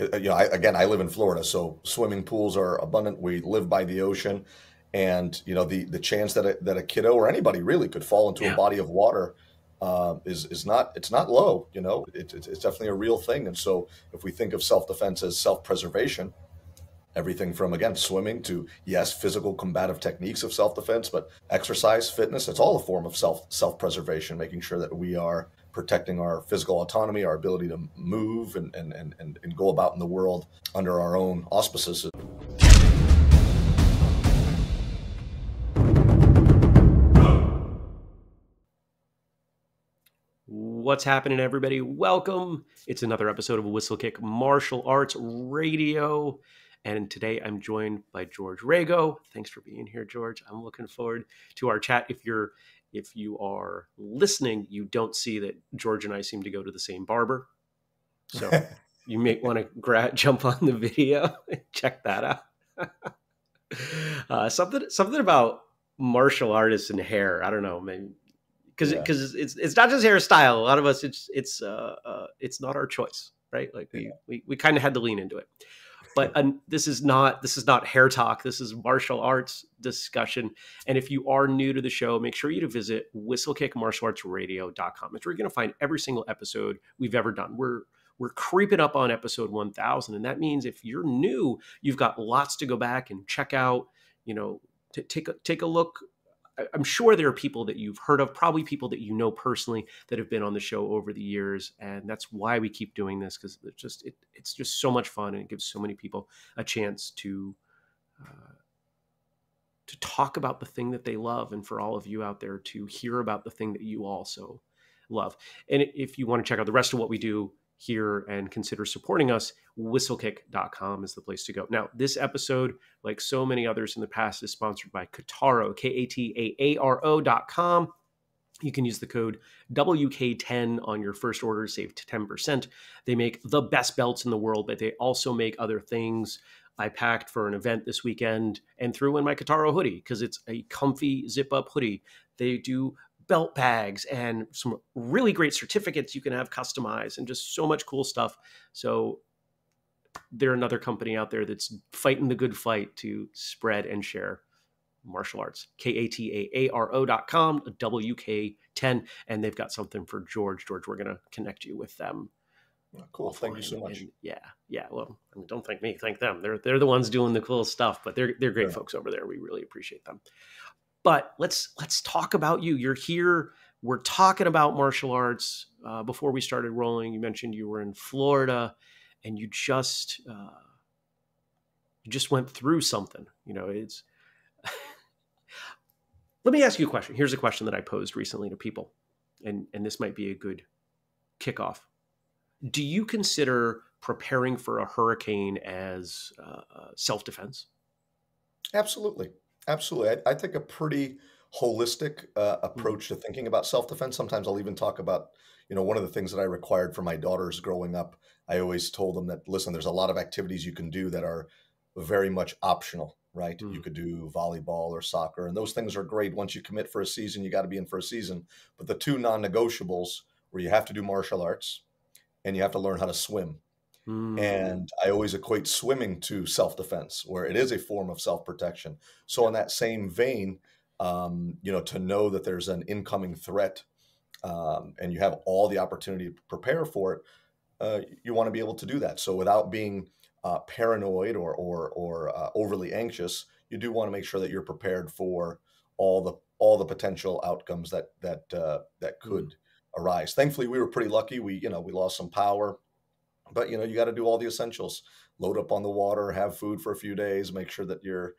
uh, you know, I, again, I live in Florida, so swimming pools are abundant. We live by the ocean, and you know, the the chance that a, that a kiddo or anybody really could fall into yeah. a body of water uh, is is not it's not low. You know, it, it's definitely a real thing. And so, if we think of self defense as self preservation, everything from again swimming to yes, physical combative techniques of self defense, but exercise, fitness, it's all a form of self self preservation, making sure that we are protecting our physical autonomy, our ability to move and, and, and, and, go about in the world under our own auspices. What's happening, everybody? Welcome. It's another episode of Whistlekick Martial Arts Radio. And today I'm joined by George Rego. Thanks for being here, George. I'm looking forward to our chat. If you're if you are listening, you don't see that George and I seem to go to the same barber. So you may want to gra- jump on the video and check that out. uh, something something about martial artists and hair. I don't know, maybe because because yeah. it's it's not just hairstyle. A lot of us, it's it's uh, uh it's not our choice, right? Like we yeah. we, we kind of had to lean into it but this is not this is not hair talk. This is martial arts discussion. And if you are new to the show make sure you to visit whistlekickmartialartsradio.com it's where you're going to find every single episode we've ever done. We're we're creeping up on episode 1000 and that means if you're new you've got lots to go back and check out you know t- take a take a look I'm sure there are people that you've heard of, probably people that you know personally that have been on the show over the years, and that's why we keep doing this because it's just it, it's just so much fun and it gives so many people a chance to uh, to talk about the thing that they love, and for all of you out there to hear about the thing that you also love. And if you want to check out the rest of what we do, here and consider supporting us, whistlekick.com is the place to go. Now, this episode, like so many others in the past, is sponsored by Kataaro, K A T A A R O.com. You can use the code WK10 on your first order, save 10%. They make the best belts in the world, but they also make other things. I packed for an event this weekend and threw in my Kataaro hoodie because it's a comfy zip up hoodie. They do belt bags and some really great certificates you can have customized and just so much cool stuff. So they're another company out there that's fighting the good fight to spread and share martial arts. K A T A A R O dot com, WK10. And they've got something for George. George, we're going to connect you with them. Oh, cool. Thank you so much. And yeah. Yeah. Well, I mean, don't thank me. Thank them. They're, they're the ones doing the cool stuff, but they're, they're great yeah. folks over there. We really appreciate them. But let's let's talk about you. You're here. We're talking about martial arts. Uh, before we started rolling, you mentioned you were in Florida, and you just uh, you just went through something. You know, it's. Let me ask you a question. Here's a question that I posed recently to people, and and this might be a good kickoff. Do you consider preparing for a hurricane as uh, uh self defense? Absolutely. Absolutely. I, I take a pretty holistic uh, mm-hmm. approach to thinking about self defense. Sometimes I'll even talk about, you know, one of the things that I required for my daughters growing up. I always told them that, listen, there's a lot of activities you can do that are very much optional, right? Mm-hmm. You could do volleyball or soccer, and those things are great. Once you commit for a season, you got to be in for a season. But the two non negotiables where you have to do martial arts and you have to learn how to swim Mm. And I always equate swimming to self defense, where it is a form of self protection. So, in that same vein, um, you know, to know that there's an incoming threat um, and you have all the opportunity to prepare for it, uh, you want to be able to do that. So, without being uh, paranoid or or, or uh, overly anxious, you do want to make sure that you're prepared for all the all the potential outcomes that that uh, that mm. could mm. arise. Thankfully, we were pretty lucky. We you know we lost some power but you know you got to do all the essentials. Load up on the water have food for a few days make sure that you're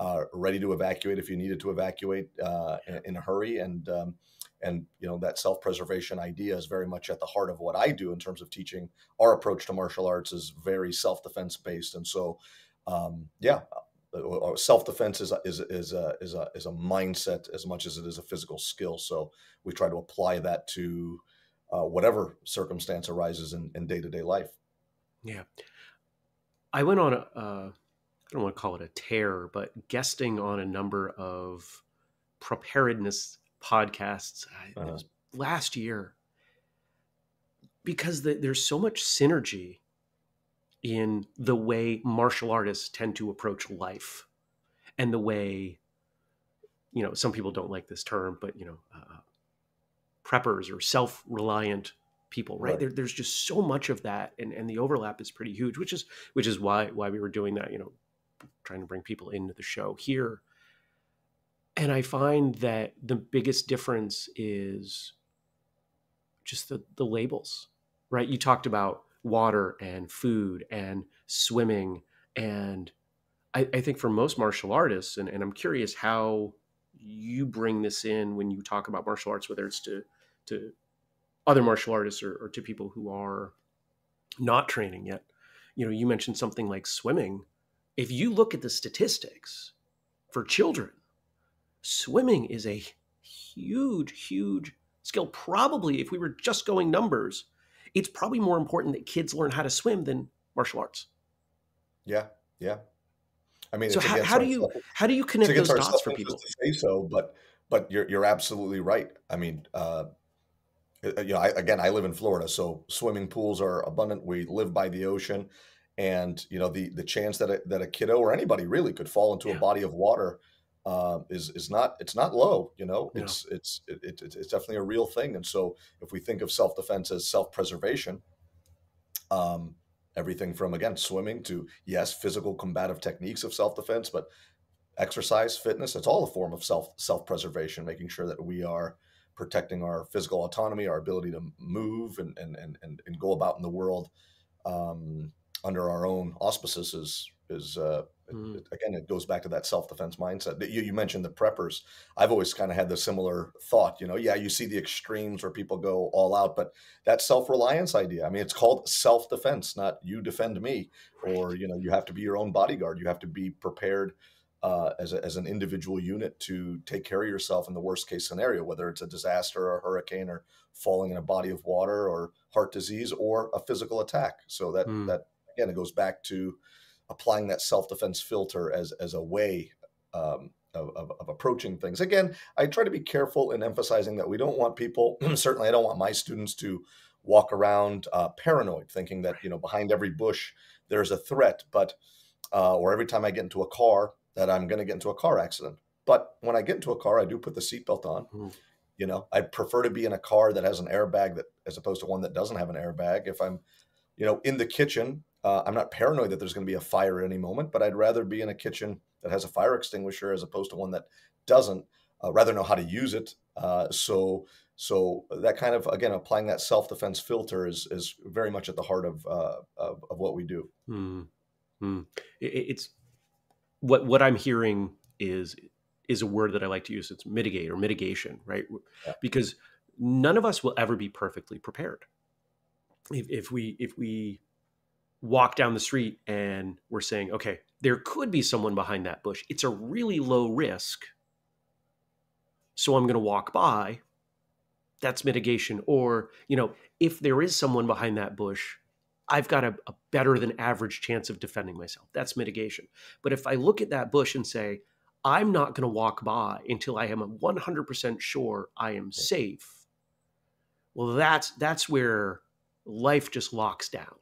uh, ready to evacuate if you needed to evacuate uh, in, in, a hurry and um, and you know that self-preservation idea is very much at the heart of what i do in terms of teaching. Our approach to martial arts is very self-defense based and so um, yeah uh, self-defense is a, is is a, is a is a mindset as much as it is a physical skill so we try to apply that to uh, whatever circumstance arises in, in day-to-day life yeah i went on a uh, i don't want to call it a tear but guesting on a number of preparedness podcasts uh-huh. last year because the, there's so much synergy in the way martial artists tend to approach life and the way you know some people don't like this term but you know uh, preppers or self-reliant people right, right. There, there's just so much of that and, and the overlap is pretty huge which is which is why why we were doing that you know trying to bring people into the show here. And i find that the biggest difference is just the the labels right? You talked about water and food and swimming and I, I think for most martial artists and, and i'm curious how you bring this in when you talk about martial arts whether it's to to other martial artists or, or to people who are not training yet. You know, you mentioned something like swimming. If you look at the statistics for children, swimming is a huge, huge skill. Probably, if we were just going numbers, it's probably more important that kids learn how to swim than martial arts. Yeah, yeah. I mean, so how, how do you how do you connect those dots for people? To say so, but but you're you're absolutely right. I mean, uh, uh, you know, I, again, I live in Florida, so swimming pools are abundant. We live by the ocean, and you know the the chance that a, that a kiddo or anybody really could fall into yeah. a body of water uh, is is not it's not low. You know, yeah. it's it's it, it, it's definitely a real thing. And so, if we think of self defense as self preservation, um, everything from again swimming to yes, physical combative techniques of self defense, but exercise, fitness, it's all a form of self self preservation, making sure that we are protecting our physical autonomy, our ability to move and and and and, go about in the world um, under our own auspices is is uh, mm. it, again it goes back to that self defense mindset. You, you mentioned the preppers. I've always kind of had the similar thought. You know, yeah, you see the extremes where people go all out, but that self reliance idea. I mean, it's called self defense, not you defend me, or you know, you have to be your own bodyguard. You have to be prepared uh, as, a, as an individual unit to take care of yourself in the worst case scenario, whether it's a disaster or a hurricane or falling in a body of water or heart disease or a physical attack. So that mm. that again, it goes back to applying that self defense filter as as a way um, of, of, of, approaching things. Again, I try to be careful in emphasizing that we don't want people. certainly, I don't want my students to walk around uh, paranoid, thinking that you know behind every bush there's a threat, but uh, or every time I get into a car, that I'm going to get into a car accident. But when I get into a car, I do put the seatbelt on. Mm. You know, I prefer to be in a car that has an airbag that, as opposed to one that doesn't have an airbag. If I'm, you know, in the kitchen, uh, I'm not paranoid that there's going to be a fire at any moment, but I'd rather be in a kitchen that has a fire extinguisher as opposed to one that doesn't. Uh, rather know how to use it. Uh, so, so that kind of again applying that self defense filter is is very much at the heart of uh, of, of, what we do. Mm. Mm. It, it's what what I'm hearing is is a word that I like to use. It's mitigate or mitigation, right? Yeah. Because none of us will ever be perfectly prepared. If, if we if we walk down the street and we're saying, okay, there could be someone behind that bush. It's a really low risk, so I'm going to walk by. That's mitigation. Or you know, if there is someone behind that bush, I've got a, a, better than average chance of defending myself. That's mitigation. But if I look at that bush and say, I'm not going to walk by until I am 100% sure I am safe, well, that's that's where life just locks down.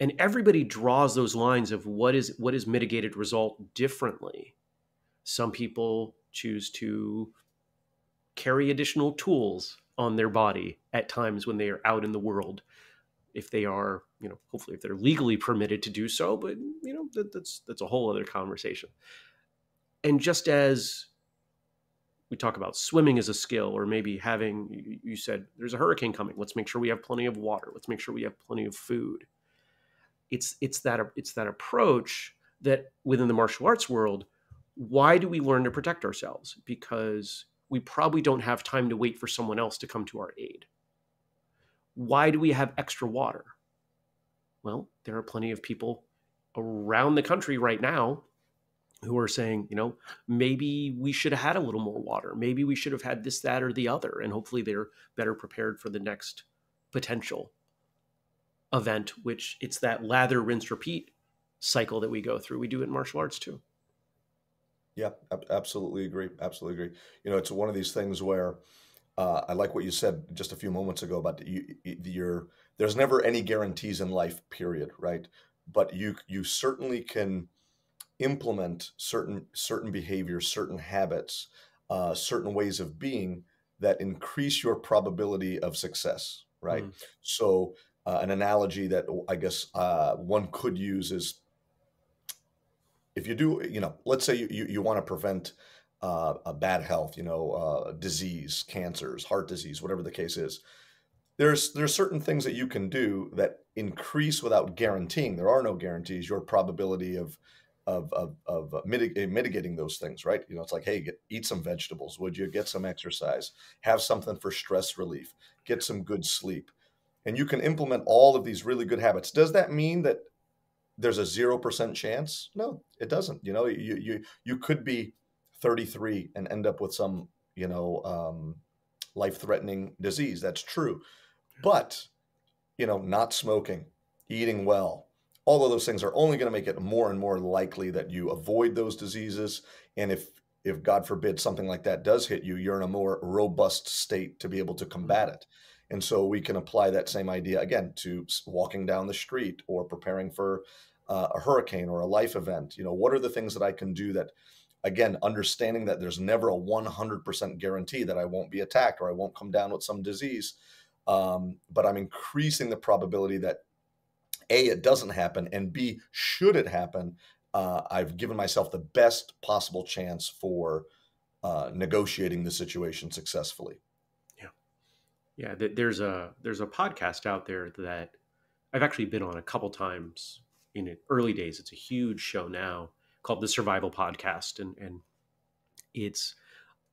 And everybody draws those lines of what is what is mitigated result differently. Some people choose to carry additional tools on their body at times when they are out in the world if they are, you know, hopefully if they're legally permitted to do so, but you know, that, that's that's a whole other conversation. And just as we talk about swimming as a skill, or maybe having, you said there's a hurricane coming. Let's make sure we have plenty of water. Let's make sure we have plenty of food. It's it's that it's that approach that within the martial arts world, why do we learn to protect ourselves? Because we probably don't have time to wait for someone else to come to our aid. Why do we have extra water? Well, there are plenty of people around the country right now who are saying, you know, maybe we should have had a little more water. Maybe we should have had this, that, or the other. And hopefully they're better prepared for the next potential event, which it's that lather, rinse, repeat cycle that we go through. We do it in martial arts too. Yeah, absolutely agree. Absolutely agree. You know, it's one of these things where uh, I like what you said just a few moments ago about you, your there's never any guarantees in life, period, right? But you you certainly can implement certain certain behaviors, certain habits, uh, certain ways of being that increase your probability of success, right? Mm. So uh, an analogy that I guess uh, one could use is if you do, you know, let's say you, you, you want to prevent uh, a bad health, you know, uh, disease, cancers, heart disease, whatever the case is. There's there's certain things that you can do that increase without guaranteeing. There are no guarantees. Your probability of of of, of mitig- mitigating those things, right? You know, it's like, hey, get, eat some vegetables. Would you get some exercise? Have something for stress relief. Get some good sleep, and you can implement all of these really good habits. Does that mean that there's a zero percent chance? No, it doesn't. You know, you you you could be 33 and end up with some, you know, um, life threatening disease. That's true. But, you know, not smoking, eating well, all of those things are only going to make it more and more likely that you avoid those diseases. And if, if God forbid something like that does hit you, you're in a more robust state to be able to combat it. And so we can apply that same idea again to walking down the street or preparing for uh, a hurricane or a life event. You know, what are the things that I can do that again, understanding that there's never a 100% guarantee that I won't be attacked or I won't come down with some disease. Um, but I'm increasing the probability that A, it doesn't happen, and B, should it happen, uh, I've given myself the best possible chance for uh, negotiating the situation successfully. Yeah. Yeah. There's a, there's a podcast out there that I've actually been on a couple times in early days. It's a huge show now called the Survival Podcast, and and it's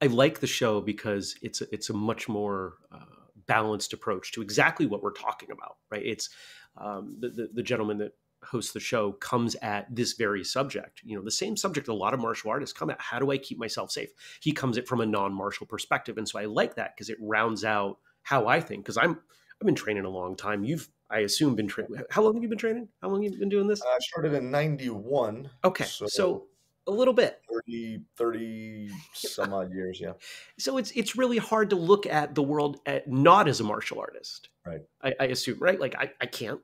I like the show because it's a, it's a much more uh, balanced approach to exactly what we're talking about. Right? It's um, the, the, the gentleman that hosts the show comes at this very subject. You know, the same subject a lot of martial artists come at. How do I keep myself safe? He comes at from a non-martial perspective, and so I like that because it rounds out how I think. Because I'm I've been training a long time. You've I assume been training. How long have you been training? How long have you been doing this? I started in 91. Okay. So, so a little bit 30 30 some odd years yeah so it's it's really hard to look at the world at, not as a martial artist right I, I, assume right like I, I can't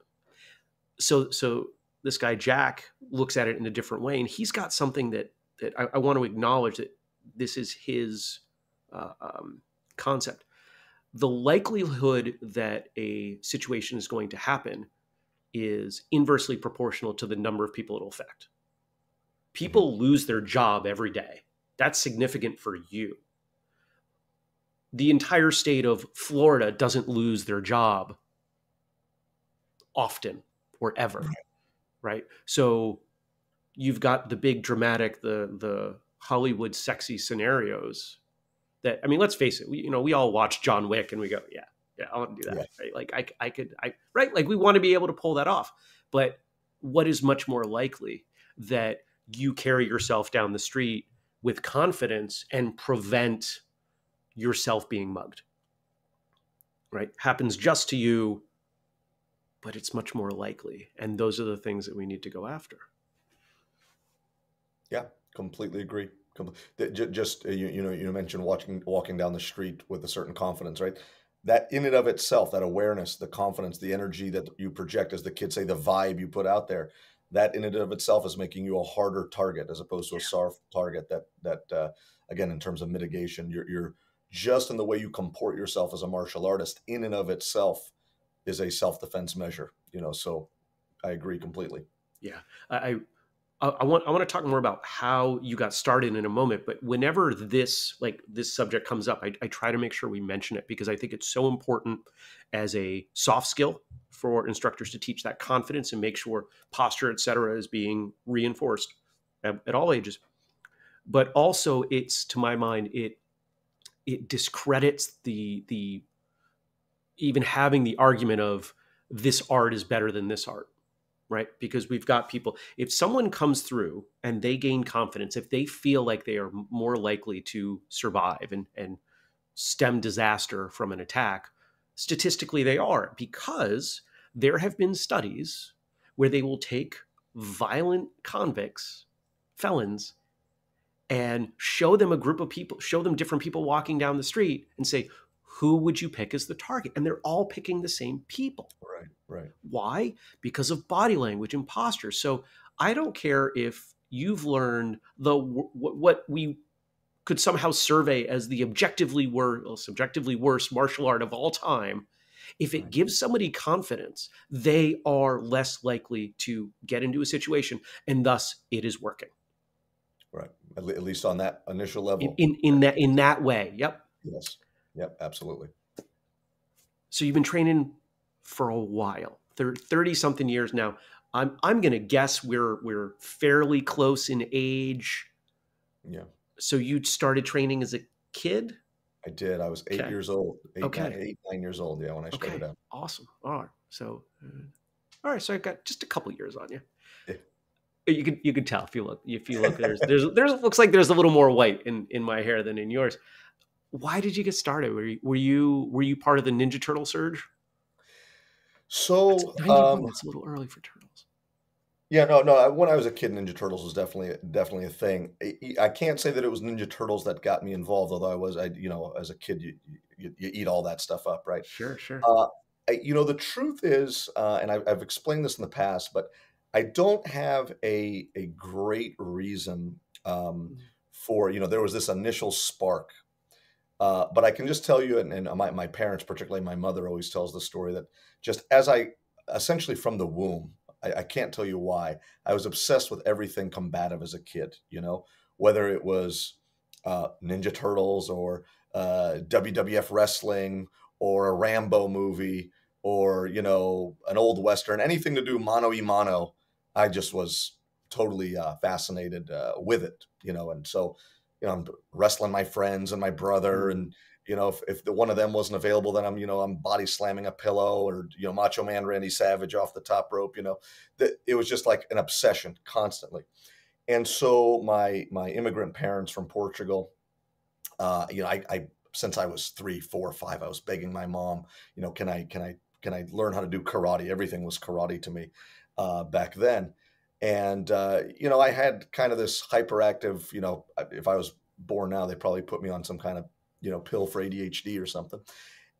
so so this guy jack looks at it in a different way and he's got something that that i, I want to acknowledge that this is his uh, um, concept the likelihood that a situation is going to happen is inversely proportional to the number of people it'll affect. People mm-hmm. lose their job every day. That's significant for you. The entire state of Florida doesn't lose their job often or ever. Right? So you've got the big dramatic the the Hollywood sexy scenarios that I mean, let's face it, we, you know, we all watch John Wick and we go, yeah, yeah, I want to do that. Yeah. Right? Like I, I could, I right, like we want to be able to pull that off. But what is much more likely that you carry yourself down the street with confidence and prevent yourself being mugged? Right, happens just to you, but it's much more likely, and those are the things that we need to go after. Yeah, completely agree just uh, you, you know you mentioned walking walking down the street with a certain confidence right? That in and of itself that awareness the confidence the energy that you project as the kids say the vibe you put out there that in and of itself is making you a harder target as opposed to a soft target that that uh, again in terms of mitigation you're, you're just in the way you comport yourself as a martial artist in and of itself is a self-defense measure you know so i agree completely. Yeah. I I want I want to talk more about how you got started in a moment, but whenever this like this subject comes up, I, I, try to make sure we mention it because I think it's so important as a soft skill for instructors to teach that confidence and make sure posture, et cetera, is being reinforced at, at all ages. But also, it's to my mind it it discredits the the even having the argument of this art is better than this art right? Because we've got people, if someone comes through and they gain confidence, if they feel like they are more likely to survive and, and stem disaster from an attack, statistically they are because there have been studies where they will take violent convicts, felons, and show them a group of people, show them different people walking down the street and say, who would you pick as the target? And they're all picking the same people. Right, right. Why? Because of body language and posture. So I don't care if you've learned the what we could somehow survey as the objectively worst, subjectively worst martial art of all time. If it gives somebody confidence, they are less likely to get into a situation, and thus it is working. Right. At, least on that initial level. In, in, in that in that way. Yep. Yes. Yep. Absolutely. So you've been training for a while, thirty something years now. I'm I'm going to guess we're we're fairly close in age. Yeah. So you started training as a kid? I did. I was eight okay. years old. Eight, okay. Nine, eight, nine years old. Yeah, when I started okay. out. Awesome. All right. So, uh, all right. So I've got just a couple years on you. Yeah you could you could tell if you look if you look there's there's there's looks like there's a little more white in in my hair than in yours. Why did you get started? Were you were you were you part of the Ninja Turtle surge? So that's, um, that's a little early for turtles. Yeah, no, no. When I was a kid, Ninja Turtles was definitely definitely a thing. I can't say that it was Ninja Turtles that got me involved, although I was, I you know, as a kid, you you, you eat all that stuff up, right? Sure, sure. Uh, I, you know, the truth is, uh, and I've, I've explained this in the past, but I don't have a a great reason um, mm. for you know there was this initial spark, uh, but I can just tell you, and, and my my parents, particularly my mother, always tells the story that just as I essentially from the womb, I, I can't tell you why I was obsessed with everything combative as a kid. You know, whether it was uh, Ninja Turtles or uh, WWF wrestling or a Rambo movie or you know an old western, anything to do mano y mano I just was totally uh, fascinated uh, with it, you know. And so, you know, I'm wrestling my friends and my brother, mm-hmm. and you know, if, if the one of them wasn't available, then I'm, you know, I'm body slamming a pillow or you know, Macho Man Randy Savage off the top rope. You know, that it was just like an obsession constantly. And so my my immigrant parents from Portugal, uh, you know, I, I since I was three, four, five, I was begging my mom, you know, can I can I can I learn how to do karate? Everything was karate to me uh, back then. And, uh, you know, I had kind of this hyperactive, you know, if I was born now, they probably put me on some kind of, you know, pill for ADHD or something.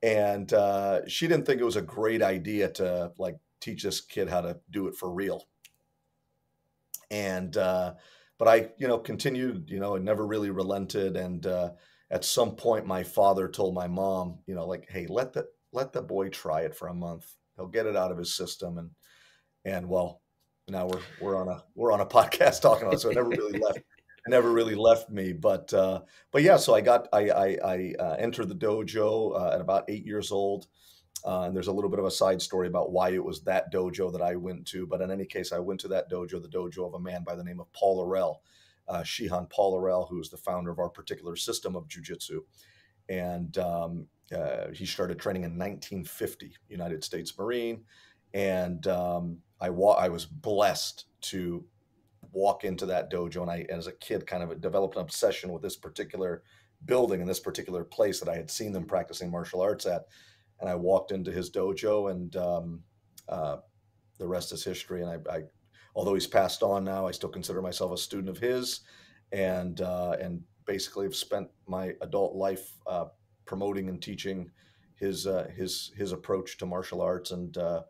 And uh, she didn't think it was a great idea to like teach this kid how to do it for real. And, uh, but I, you know, continued, you know, and never really relented. And uh, at some point, my father told my mom, you know, like, hey, let the let the boy try it for a month. He'll get it out of his system, and and well, now we're we're on a we're on a podcast talking about it, so it never really left it never really left me. But uh, but yeah, so I got I I, I uh, entered the dojo uh, at about eight years old. Uh, and there's a little bit of a side story about why it was that dojo that I went to. But in any case, I went to that dojo, the dojo of a man by the name of Paul Arel, uh, Shihan Paul Arel, who is the founder of our particular system of jujitsu. And um, uh, he started training in 1950, United States Marine. And um, I wa- I was blessed to walk into that dojo, and I, as a kid, kind of developed an obsession with this particular building and this particular place that I had seen them practicing martial arts at. And I walked into his dojo, and um, uh, the rest is history. And I, I, although he's passed on now, I still consider myself a student of his, and uh, and basically have spent my adult life uh, promoting and teaching his uh, his his approach to martial arts and uh,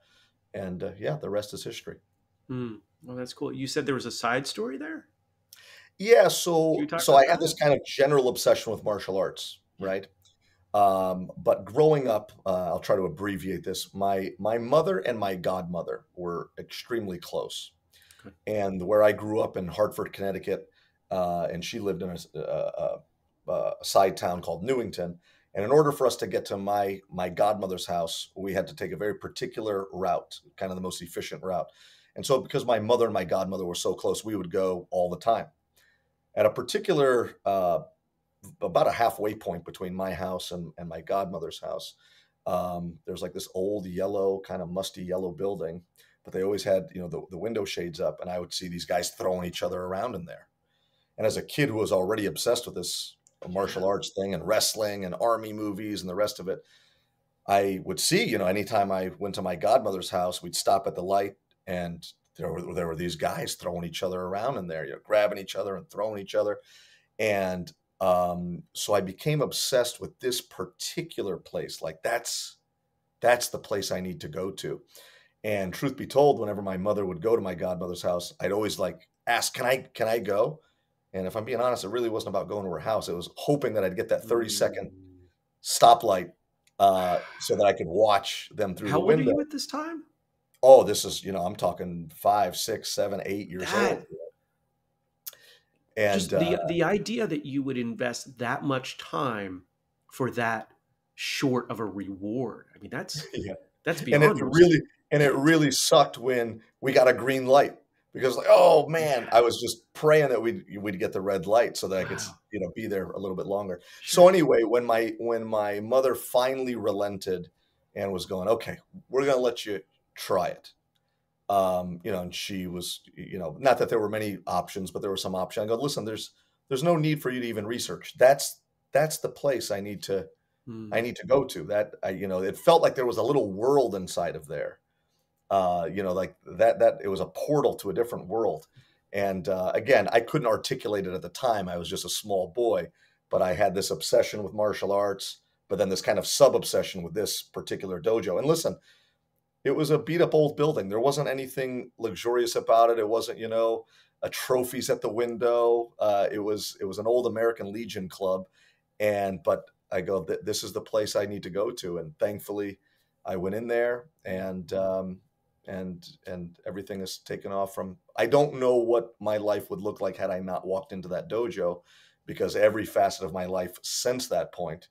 and uh, yeah, the rest is history. Mm. Well, that's cool. You said there was a side story there. Yeah, so so I had this kind of general obsession with martial arts, right? Um, but growing up, uh, I'll try to abbreviate this. My my mother and my godmother were extremely close, okay. and where I grew up in Hartford, Connecticut, uh, and she lived in a, a, a, a side town called Newington. And in order for us to get to my my godmother's house, we had to take a very particular route, kind of the most efficient route. And so, because my mother and my godmother were so close, we would go all the time. At a particular, uh, about a halfway point between my house and, and my godmother's house, um, there's like this old yellow, kind of musty yellow building, but they always had, you know, the, the window shades up, and I would see these guys throwing each other around in there. And as a kid who was already obsessed with this martial arts thing and wrestling and army movies and the rest of it. I would see, you know, anytime I went to my godmother's house, we'd stop at the light and there were there were these guys throwing each other around in there, you know, grabbing each other and throwing each other. And Um, so I became obsessed with this particular place. Like that's that's the place I need to go to. And truth be told, whenever my mother would go to my godmother's house, I'd always like ask, "Can I can I go?" And if I'm being honest, it really wasn't about going to her house. It was hoping that I'd get that 30 second Mm. stoplight uh, so that I could watch them through How the old are window. you at this time? Oh, this is, you know, I'm talking five, six, seven, eight years That old. And just the uh, the idea that you would invest that much time for that short of a reward. I mean, that's yeah. that's and beyond it really and it really sucked when we got a green light because like, oh man, I was just praying that we'd we'd get the red light so that I could, you know, be there a little bit longer. So anyway, when my when my mother finally relented and was going, okay, we're gonna let you try it. Um, you know, and she was, you know, not that there were many options, but there were some options. I go, listen, there's there's no need for you to even research. That's that's the place I need to Mm. I need to go to. That I, you know, it felt like there was a little world inside of there. Uh, you know, like that that it was a portal to a different world. And uh, again, I couldn't articulate it at the time. I was just a small boy, but I had this obsession with martial arts, but then this kind of sub obsession with this particular dojo. And listen, it was a beat up old building. There wasn't anything luxurious about it. It wasn't, you know, a trophies at the window. Uh, it was it was an old American Legion club, and but I go, this is the place I need to go to, and thankfully, I went in there, and um, and and everything is taken off from. I don't know what my life would look like had I not walked into that dojo, because every facet of my life since that point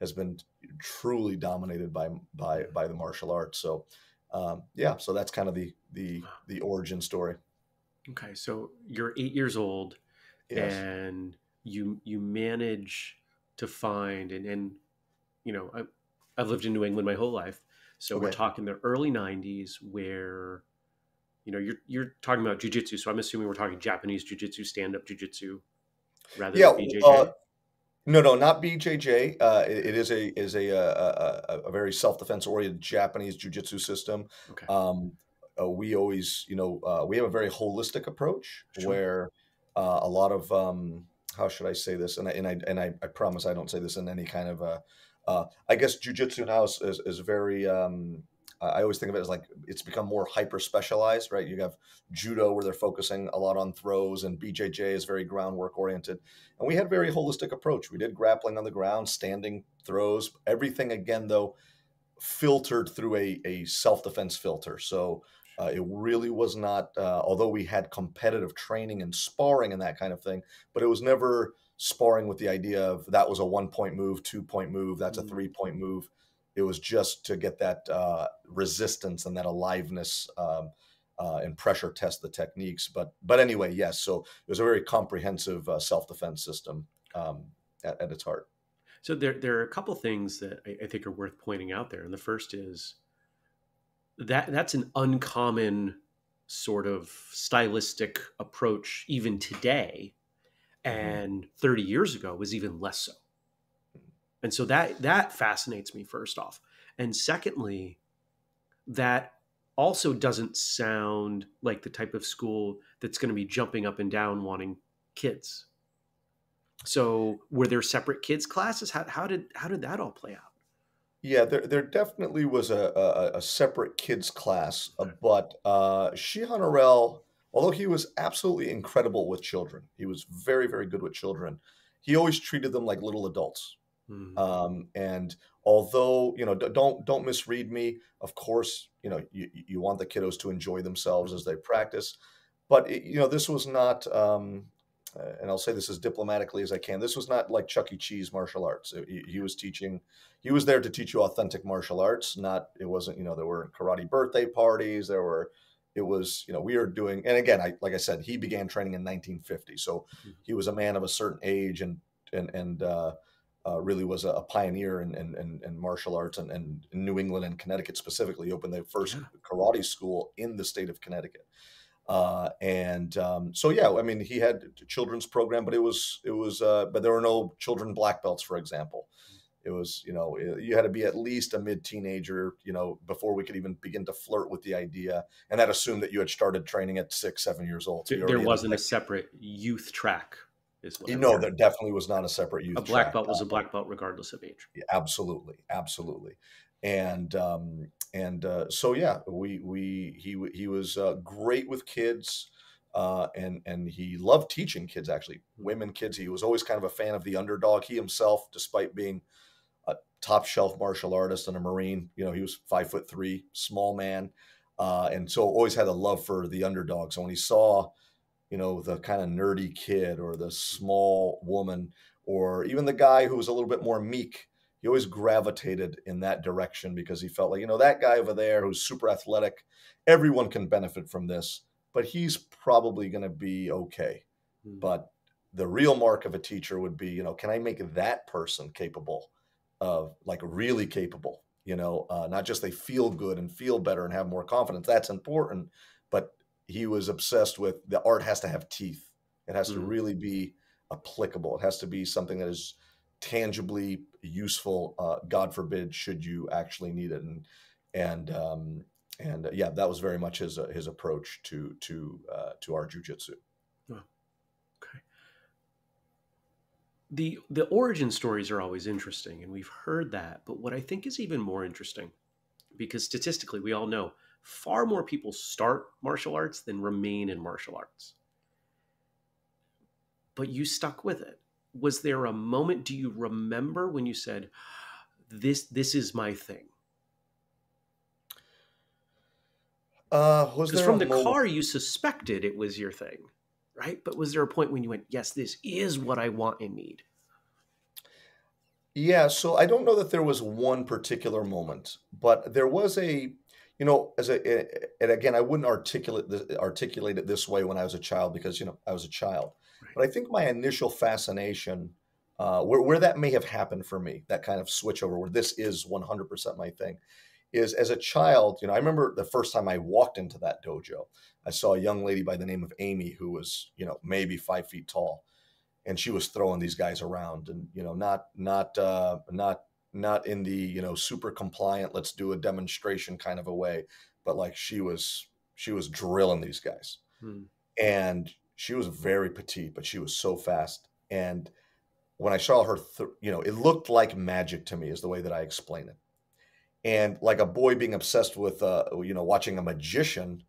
has been truly dominated by by by the martial arts. So um, yeah, so that's kind of the the the origin story. Okay, so you're eight years old, Yes. and you you manage to find and and you know I, I've lived in New England my whole life, so we're talking the early '90s where you know you're you're talking about jujitsu. So I'm assuming we're talking Japanese jujitsu, stand up jujitsu, rather Yeah. than BJJ. Uh, no, no, not BJJ. Uh, it, it is a is a uh, a, a, a very self defense oriented Japanese jujitsu system. okay, Um, uh, we always, you know, uh, we have a very holistic approach Sure. where uh, a lot of um, how should I say this? And I and I and I, I promise I don't say this in any kind of a. Uh, I guess jujitsu now is, is, is very. Um, I always think of it as like it's become more hyper specialized, right? You have judo where they're focusing a lot on throws, and BJJ is very groundwork oriented. And we had a very holistic approach. We did grappling on the ground, standing throws, everything again though filtered through a, a self defense filter. So uh, it really was not, uh, although we had competitive training and sparring and that kind of thing, but it was never sparring with the idea of that was a one point move, two point move, that's a Mm. three point move. It was just to get that uh, resistance and that aliveness um, uh, and pressure test the techniques. But but anyway, yes. So it was a very comprehensive uh, self defense system um, at, at its heart. so there there are a couple things that I, I think are worth pointing out there, and the first is that that's an uncommon sort of stylistic approach even today. And 30 years ago was even less so. And so that that fascinates me first off. And secondly that also doesn't sound like the type of school that's going to be jumping up and down wanting kids. So were there separate kids classes? How, how did how did that all play out? Yeah, there there definitely was a a, a separate kids class, but uh, Shihan Arel, although he was absolutely incredible with children, he was very very good with children. He always treated them like little adults. Hmm. Um, and although you know, d- don't don't misread me. Of course, you know you, you want the kiddos to enjoy themselves as they practice, but it, you know this was not. Um, uh, and I'll say this as diplomatically as I can. This was not like Chuck E. Cheese martial arts. Uh, He, he was teaching. He was there to teach you authentic martial arts. Not. It wasn't. You know, there were karate birthday parties. There were. It was. You know, we are doing. And again, I like I said, he began training in 1950. So Mhm. he was a man of a certain age and and and uh, uh, really was a, a pioneer in, in, in, martial arts and, and in New England and Connecticut specifically. He opened the first Yeah. karate school in the state of Connecticut. Uh, and um, so yeah, I mean, he had a children's program, but it was it was uh, but there were no children black belts, for example. It was you know you had to be at least a mid teenager, you know, before we could even begin to flirt with the idea, and that assumed that you had started training at six, seven years old. So There, you there already had wasn't a separate youth track Is you know, there definitely was not a separate youth. A black track. belt was a black belt regardless of age. Yeah, absolutely, absolutely, and um, and uh, so yeah, we we he he was uh, great with kids, uh, and and he loved teaching kids actually, women kids. He was always kind of a fan of the underdog. He himself, despite being top shelf martial artist and a marine, you know, he was five foot three, small man, uh, and so always had a love for the underdog. So when he saw you know, the kind of nerdy kid or the small woman or even the guy who was a little bit more meek. He always gravitated in that direction because he felt like, you know, that guy over there who's super athletic, everyone can benefit from this, but he's probably going to be okay. Mm-hmm. But the real mark of a teacher would be, you know, can I make that person capable of like really capable, you know, uh, not just they feel good and feel better and have more confidence. That's important, but he was obsessed with the art has to have teeth. It has mm. to really be applicable. It has to be something that is tangibly useful. Uh, God forbid, should you actually need it. And and um, and uh, yeah, that was very much his uh, his approach to to uh, to our jujitsu. Oh, okay. The the origin stories are always interesting, and we've heard that. But what I think is even more interesting, because statistically, we all know far more people start martial arts than remain in martial arts. But you stuck with it. Was there a moment do you remember when you said this this is my thing? Uh, was because from the moment? car you suspected it was your thing, right? But was there a point when you went, "Yes, this is what I want and need"? Yeah, so I don't know that there was one particular moment, but there was a you know, as a and again, I wouldn't articulate this, articulate it this way when I was a child because you know I was a child. Right. But I think my initial fascination, uh, where where that may have happened for me, that kind of switch over where this is 100% my thing, is as a child. You know, I remember the first time I walked into that dojo, I saw a young lady by the name of Amy who was you know maybe five feet tall, and she was throwing these guys around, and you know not not uh, not not in the you know super compliant let's do a demonstration kind of a way but like she was she was drilling these guys hmm. and she was very petite but she was so fast and when i saw her th- you know it looked like magic to me is the way that i explain it and like a boy being obsessed with uh you know watching a magician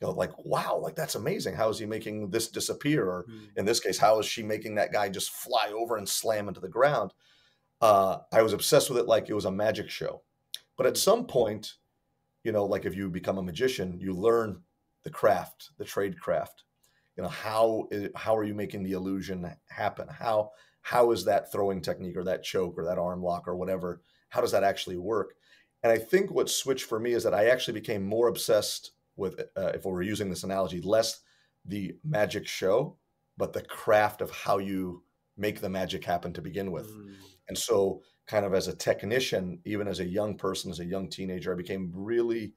you know like wow like that's amazing how is he making this disappear or hmm. in this case how is she making that guy just fly over and slam into the ground uh, I was obsessed with it like it was a magic show. But at mm. some point, you know, like if you become a magician, you learn the craft, the trade craft. You know, how is, how are you making the illusion happen? How how is that throwing technique or that choke or that arm lock or whatever? How does that actually work? And I think what switched for me is that I actually became more obsessed with, uh, if we were using this analogy, less the magic show, but the craft of how you make the magic happen to begin with. Mm. And so, kind of as a technician, even as a young person, as a young teenager, I became really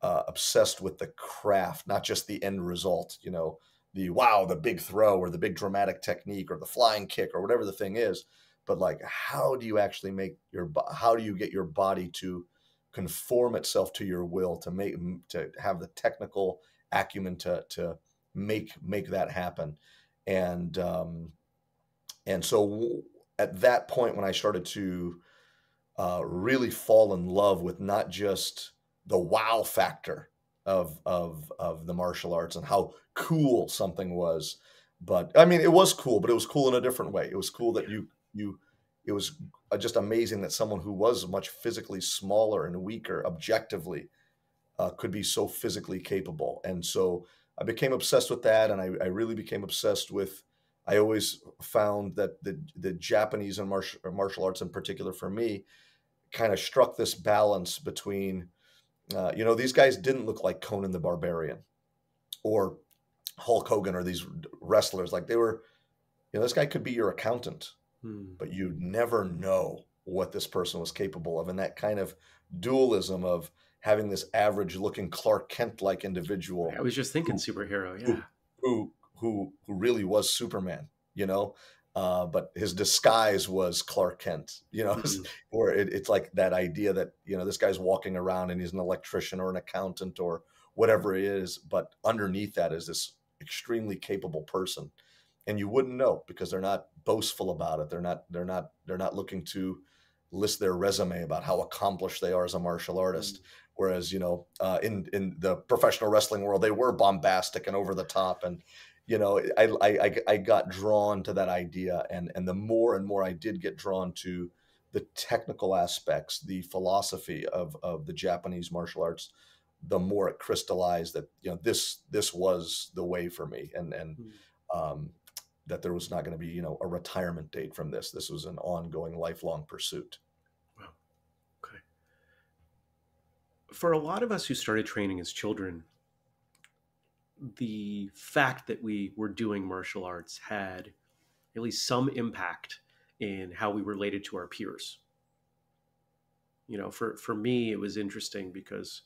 uh, obsessed with the craft, not just the end result. You know, the wow, the big throw or the big dramatic technique or the flying kick or whatever the thing is. But like, how do you actually make your how do you get your body to conform itself to your will to make to have the technical acumen to to make make that happen and um and so at that point when I started to uh, really fall in love with not just the wow factor of of of the martial arts and how cool something was, but I mean it was cool, but it was cool in a different way. It was cool that you you it was uh, just amazing that someone who was much physically smaller and weaker objectively uh, could be so physically capable. And so i became obsessed with that and I, I really became obsessed with I always found that the the Japanese and martial, martial arts in particular for me kind of struck this balance between uh, you know these guys didn't look like Conan the Barbarian or Hulk Hogan or these wrestlers. Like they were you know this guy could be your accountant hmm. but you never know what this person was capable of and that kind of dualism of having this average looking Clark Kent like individual I was just thinking who, superhero yeah who, who who who really was Superman, you know. Uh, but his disguise was Clark Kent, you know, mm-hmm. or it, it's like that idea that you know this guy's walking around and he's an electrician or an accountant or whatever it is, but underneath that is this extremely capable person, and you wouldn't know because they're not boastful about it. They're not they're not they're not looking to list their resume about how accomplished they are as a martial artist. Mm-hmm. Whereas you know uh, in in the professional wrestling world, they were bombastic and over the top, and you know I, I I got drawn to that idea, and and the more and more I did get drawn to the technical aspects, the philosophy of of the Japanese martial arts, the more it crystallized that you know this this was the way for me, and and mm. um, that there was not going to be you know a retirement date from this. This was an ongoing, lifelong pursuit. Wow. Okay. For a lot of us who started training as children, the fact that we were doing martial arts had at least some impact in how we related to our peers. You know, for for me, it was interesting because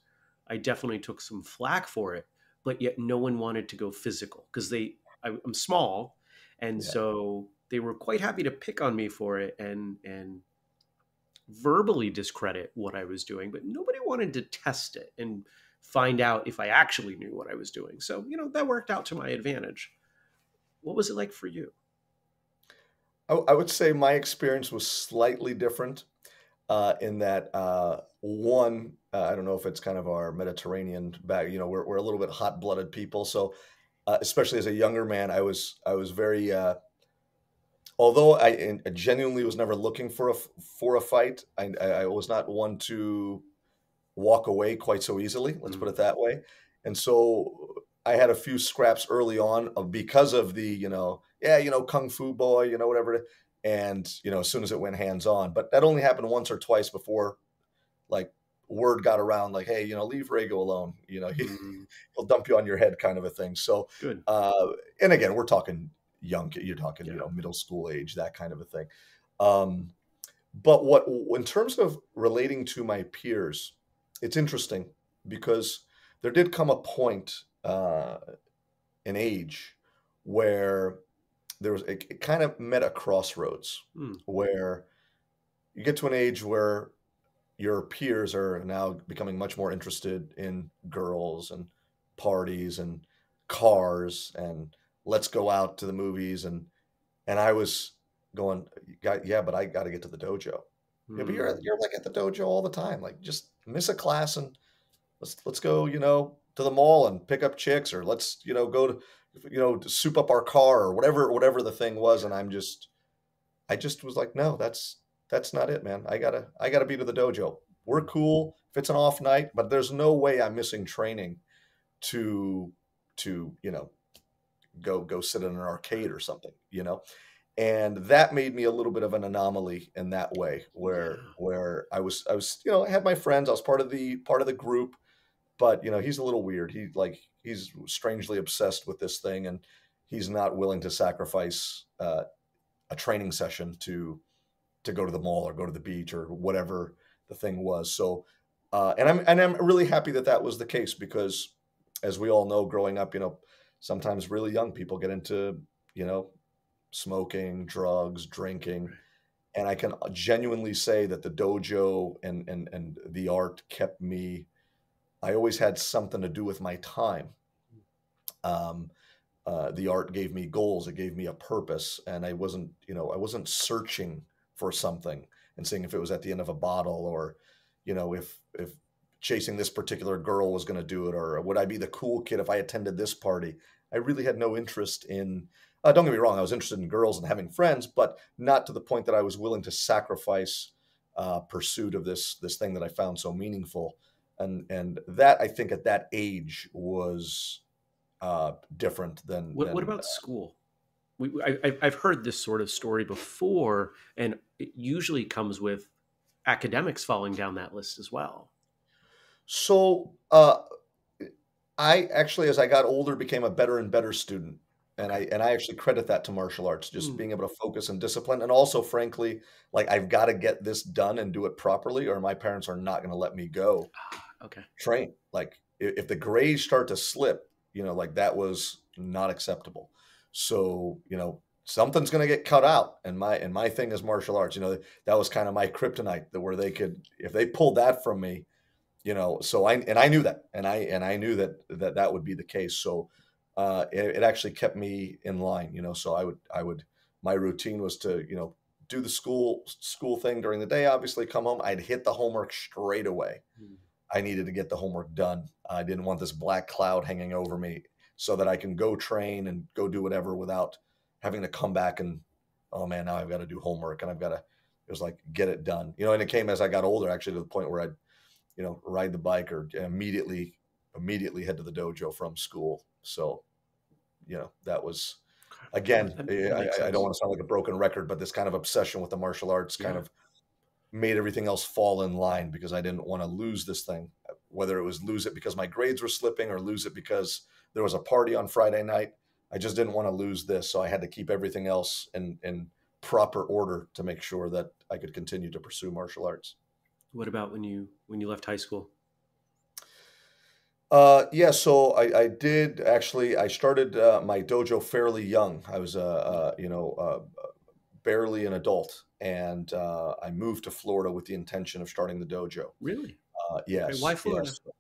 I definitely took some flack for it, but yet no one wanted to go physical because they I, am small, and yeah. so they were quite happy to pick on me for it and and verbally discredit what I was doing, but nobody wanted to test it and find out if I actually knew what I was doing. So you know that worked out to my advantage. What was it like for you? I, I would say my experience was slightly different uh, in that uh, one, uh, I don't know if it's kind of our Mediterranean bag. You know, we're we're a little bit hot blooded people, so uh, especially as a younger man, I was I was very. Uh, although I, I, genuinely was never looking for a for a fight, I, I was not one to walk away quite so easily. Let's mm-hmm. put it that way. And so I had a few scraps early on of because of the you know yeah you know kung fu boy you know whatever and you know as soon as it went hands on but that only happened once or twice before like word got around like hey you know leave Rego alone you know he, mm-hmm. he'll dump you on your head kind of a thing so good uh and again we're talking young you're talking yeah. you know middle school age that kind of a thing um but what in terms of relating to my peers it's interesting because there did come a point uh an age where there was it, it kind of met a crossroads mm. where you get to an age where your peers are now becoming much more interested in girls and parties and cars and let's go out to the movies and and I was going yeah but I got to get to the dojo mm. yeah, but you're hmm. you're like at the dojo all the time like just miss a class and let's let's go you know to the mall and pick up chicks or let's you know go to you know, to soup up our car or whatever, whatever the thing was. And I'm just, I just was like, no, that's, that's not it, man. I gotta, I gotta be to the dojo. We're cool if it's an off night, but there's no way I'm missing training to, to, you know, go, go sit in an arcade or something, you know? And that made me a little bit of an anomaly in that way where, where I was, I was, you know, I had my friends, I was part of the, part of the group, but you know, he's a little weird. He like, he's strangely obsessed with this thing, and he's not willing to sacrifice uh, a training session to to go to the mall or go to the beach or whatever the thing was. So, uh, and I'm and I'm really happy that that was the case because, as we all know, growing up, you know, sometimes really young people get into you know smoking, drugs, drinking. And I can genuinely say that the dojo and, and, and the art kept me I always had something to do with my time. Um, uh, the art gave me goals. It gave me a purpose, and I wasn't, you know, I wasn't searching for something and seeing if it was at the end of a bottle or, you know, if if chasing this particular girl was going to do it or would I be the cool kid if I attended this party. I really had no interest in. Uh, don't get me wrong, I was interested in girls and having friends, but not to the point that I was willing to sacrifice uh, pursuit of this this thing that I found so meaningful and and that I think at that age was uh, different than what, than, what about school? We, I, I've heard this sort of story before, and it usually comes with academics falling down that list as well. So, uh, I actually, as I got older, became a better and better student, and I and I actually credit that to martial arts, just mm. being able to focus and discipline, and also, frankly, like I've got to get this done and do it properly, or my parents are not going to let me go. Ah, okay. Train like if the grades start to slip, you know, like that was not acceptable. So you know, something's going to get cut out, and my and my thing is martial arts. You know, that was kind of my kryptonite, that where they could if they pulled that from me, you know. So I and I knew that, and I and I knew that that that would be the case. So uh, it, it actually kept me in line. You know, so I would I would my routine was to you know do the school school thing during the day. Obviously, come home, I'd hit the homework straight away. Mm. I needed to get the homework done. I didn't want this black cloud hanging over me, so that I can go train and go do whatever without having to come back and oh man, now I've got to do homework and I've got to. It was like get it done, you know. And it came as I got older, actually, to the point where I'd, you know, ride the bike or immediately immediately head to the dojo from school. So, you know, that was again, I, I, don't want to sound like a broken record, but this kind of obsession with the martial arts kind of made everything else fall in line because I didn't want to lose this thing, whether it was lose it because my grades were slipping or lose it because there was a party on Friday night. I just didn't want to lose this, so I had to keep everything else in in proper order to make sure that I could continue to pursue martial arts. What about when you when you left high school? Uh, yeah, so I, I did actually. I started uh, my dojo fairly young. I was, uh, uh you know, uh, barely an adult, and uh, I moved to Florida with the intention of starting the dojo. Really? yes. Okay, why Florida? Yes.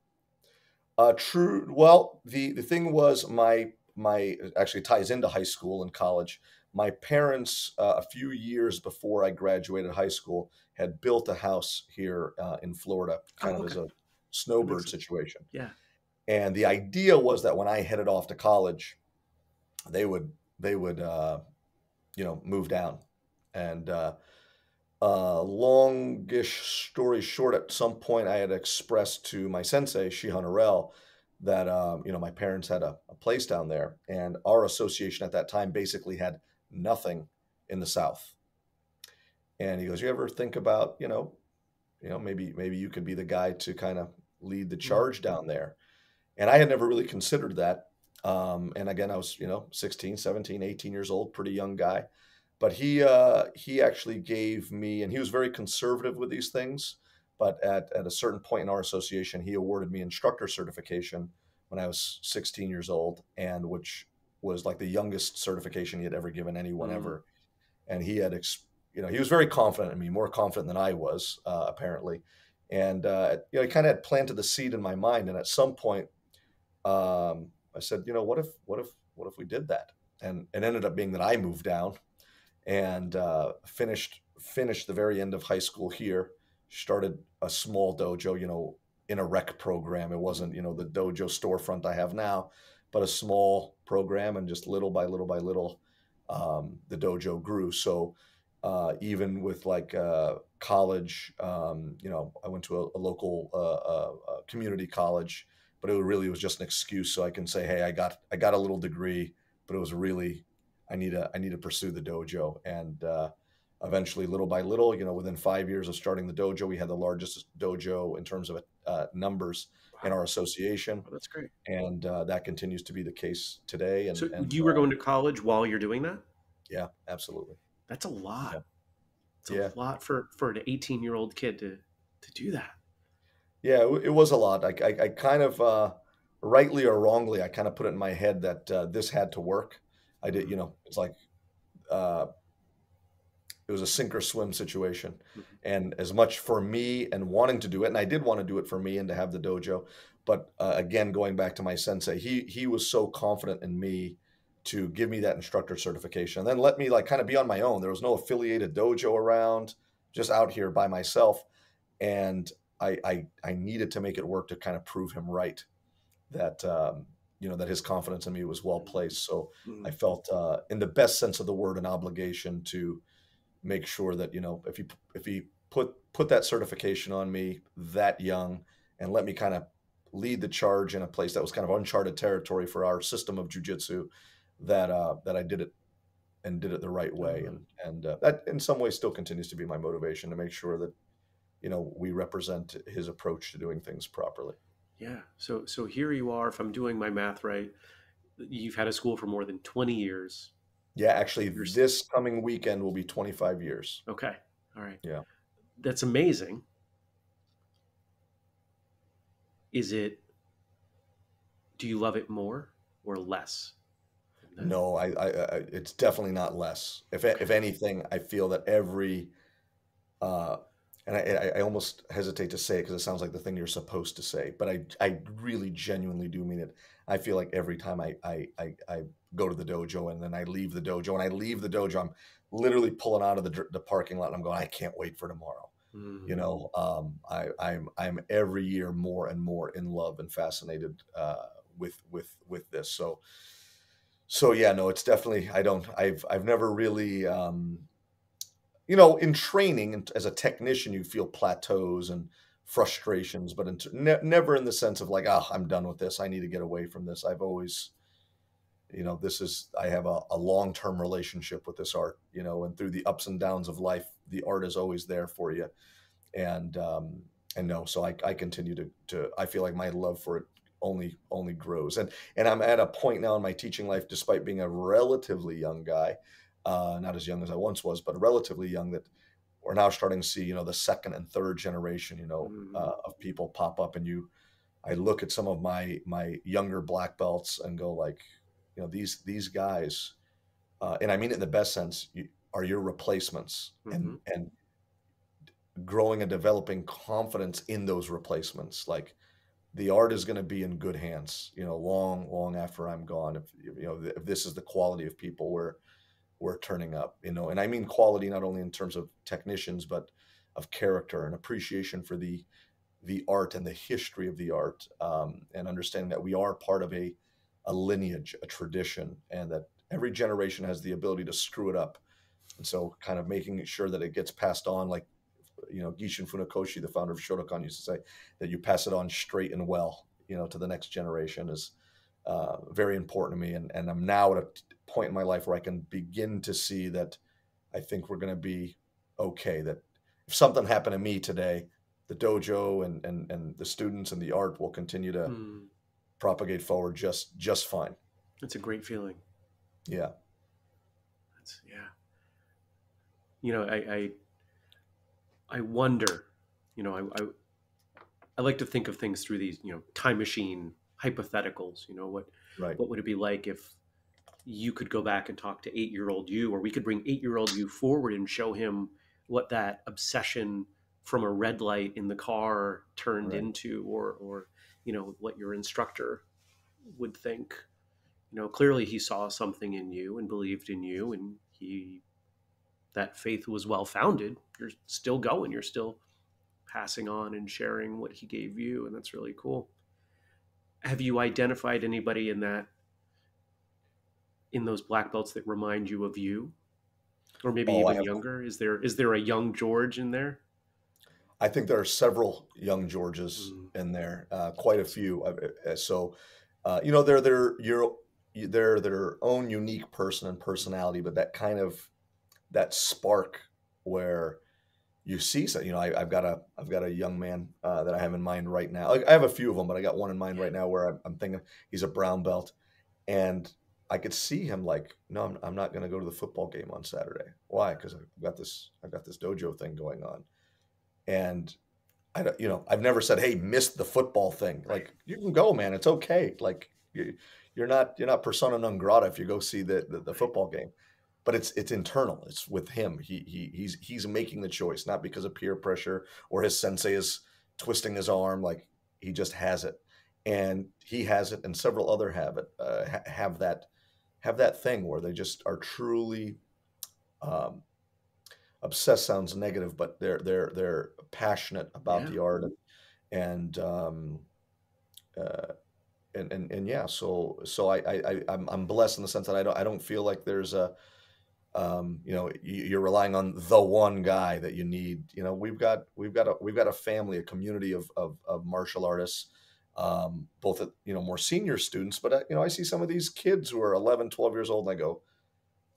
True. Well, the the thing was, my my actually ties into high school and college. My parents, uh, a few years before I graduated high school, had built a house here uh, in Florida, oh, kind oh, okay. of as a snowbird situation. Yeah and the idea was that when I headed off to college, they would they would uh, you know move down. And uh, uh, longish story short, at some point I had expressed to my sensei Shihan Arel that um, you know my parents had a, a place down there, and our association at that time basically had nothing in the South. And he goes, "You ever think about you know, you know maybe maybe you could be the guy to kind of lead the mm. charge down there?" and I had never really considered that. Um, and again, I was, you know, 16, 17, 18 years old, pretty young guy. But he uh, he actually gave me, and he was very conservative with these things. But at, at a certain point in our association, he awarded me instructor certification when I was 16 years old, and which was like the youngest certification he had ever given anyone mm. ever. And he had, you know, he was very confident in me, more confident than I was, uh, apparently. And uh, you know, he kind of had planted the seed in my mind. And at some point, um, I said, you know, what if, what if, what if we did that? And it ended up being that I moved down and uh, finished finished the very end of high school here. Started a small dojo, you know, in a rec program. It wasn't, you know, the dojo storefront I have now, but a small program, and just little by little by little, um, the dojo grew. So uh, even with like uh, college, um, you know, I went to a, a local uh, uh community college but it really was just an excuse so I can say, hey, I got I got a little degree, but it was really I need to I need to pursue the dojo and. Uh, eventually, little by little, you know, within five years of starting the dojo, we had the largest dojo in terms of uh, numbers wow. in our association. Oh, that's great, and uh, that continues to be the case today. And so, and, you were uh, going to college while you're doing that? Yeah, absolutely. That's a lot. Yeah. It's a yeah. lot for for an 18 year old kid to to do that. Yeah, it, was a lot. I, I, I kind of, uh, rightly or wrongly, I kind of put it in my head that uh, this had to work. I did, you know, it's like uh, it was a sink or swim situation. Mm-hmm. And as much for me and wanting to do it, and I did want to do it for me and to have the dojo. But uh, again, going back to my sensei, he he was so confident in me to give me that instructor certification and then let me like kind of be on my own. There was no affiliated dojo around, just out here by myself. And I, I, I needed to make it work to kind of prove him right that um, you know that his confidence in me was well placed. So mm-hmm. I felt, uh, in the best sense of the word, an obligation to make sure that you know if he if he put put that certification on me that young and let me kind of lead the charge in a place that was kind of uncharted territory for our system of jujitsu, that uh, that I did it and did it the right way, mm-hmm. and and uh, that in some ways still continues to be my motivation to make sure that you know we represent his approach to doing things properly yeah. So so here you are if i'm doing my math right you've had a school for more than 20 years. Yeah actually this coming weekend will be 25 years. Okay. All right. Yeah. That's amazing. Is it do you love it more or less no I, I, I it's definitely not less. If okay. if anything i feel that every uh and I, I almost hesitate to say it because it sounds like the thing you're supposed to say, but I, I really genuinely do mean it. I feel like every time I, I, I, I go to the dojo and then I leave the dojo and I leave the dojo, I'm literally pulling out of the, the parking lot and I'm going, I can't wait for tomorrow. Mm-hmm. You know, um, I, I'm, I'm every year more and more in love and fascinated uh, with, with, with this. So, so yeah, no, it's definitely, I don't, I've, I've never really, um, you know, in training as a technician, you feel plateaus and frustrations, but in, ne- never in the sense of like, ah, oh, I'm done with this. I need to get away from this. I've always, you know, this is, I have a, a long term relationship with this art, you know, and through the ups and downs of life, the art is always there for you. And, um, and no, so I, I continue to, to, I feel like my love for it only, only grows. And, and I'm at a point now in my teaching life, despite being a relatively young guy, uh, not as young as I once was, but relatively young that we're now starting to see, you know, the second and third generation, you know, mm-hmm. uh, of people pop up and you, I look at some of my, my younger black belts and go like, you know, these, these guys, uh, and I mean it in the best sense, you, are your replacements mm-hmm. and, and growing and developing confidence in those replacements. Like the art is going to be in good hands, you know, long, long after I'm gone. If, you know, if this is the quality of people where, were turning up, you know, and I mean quality not only in terms of technicians, but of character and appreciation for the the art and the history of the art, um, and understanding that we are part of a a lineage, a tradition, and that every generation has the ability to screw it up, and so kind of making sure that it gets passed on, like you know Gishin Funakoshi, the founder of Shotokan, used to say that you pass it on straight and well, you know, to the next generation is uh, very important to me, and and I'm now at a point in my life where I can begin to see that I think we're going to be okay. That if something happened to me today, the dojo and and and the students and the art will continue to mm. propagate forward just just fine. It's a great feeling. Yeah. That's yeah. You know, I I, I wonder. You know, I, I I like to think of things through these you know time machine hypotheticals. You know what right. what would it be like if you could go back and talk to eight year old you, or we could bring eight year old you forward and show him what that obsession from a red light in the car turned right. into, or, or, you know, what your instructor would think. You know, clearly he saw something in you and believed in you, and he, that faith was well founded. You're still going, you're still passing on and sharing what he gave you, and that's really cool. Have you identified anybody in that in those black belts that remind you of you, or maybe oh, even younger? Is there is there a young George in there? I think there are several young Georges mm. in there, uh, quite a few. Uh, so, uh, you know, they're they're you're they're their own unique person and personality, but that kind of that spark where you see so you know I, have got a I've got a young man uh, that I have in mind right now. Like, I have a few of them, but I got one in mind right now where I'm, I'm thinking he's a brown belt, and I could see him like, no, I'm, I'm not going to go to the football game on Saturday. Why? Because I've got this, I've got this dojo thing going on, and I, don't, you know, I've never said, hey, miss the football thing. Like, you can go, man. It's okay. Like, you, you're not, you're not persona non grata if you go see the, the, the football game, but it's, it's internal. It's with him. He, he, he's, he's making the choice, not because of peer pressure or his sensei is twisting his arm. Like, he just has it and he has it and several other have it uh, have that have that thing where they just are truly um, obsessed sounds negative, but they're they're they're passionate about yeah. the art and and, um, uh, and and and yeah. So so I I I'm, I'm blessed in the sense that I don't I don't feel like there's a um, you know you're relying on the one guy that you need. You know we've got we've got a we've got a family, a community of of, of martial artists um, both at you know more senior students, but uh, you know I see some of these kids who are 11, 12 years old, and I go,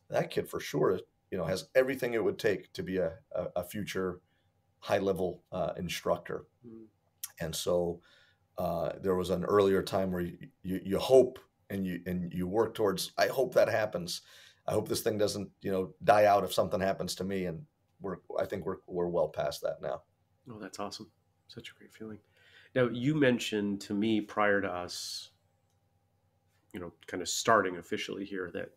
that kid for sure, you know, has everything it would take to be a, a, a future high level uh, instructor. Mm. And so uh, there was an earlier time where you, you, you hope and you and you work towards. I hope that happens. I hope this thing doesn't you know die out if something happens to me. And we're I think we're we're well past that now. Oh, that's awesome! Such a great feeling. Now, you mentioned to me prior to us, you know, kind of starting officially here that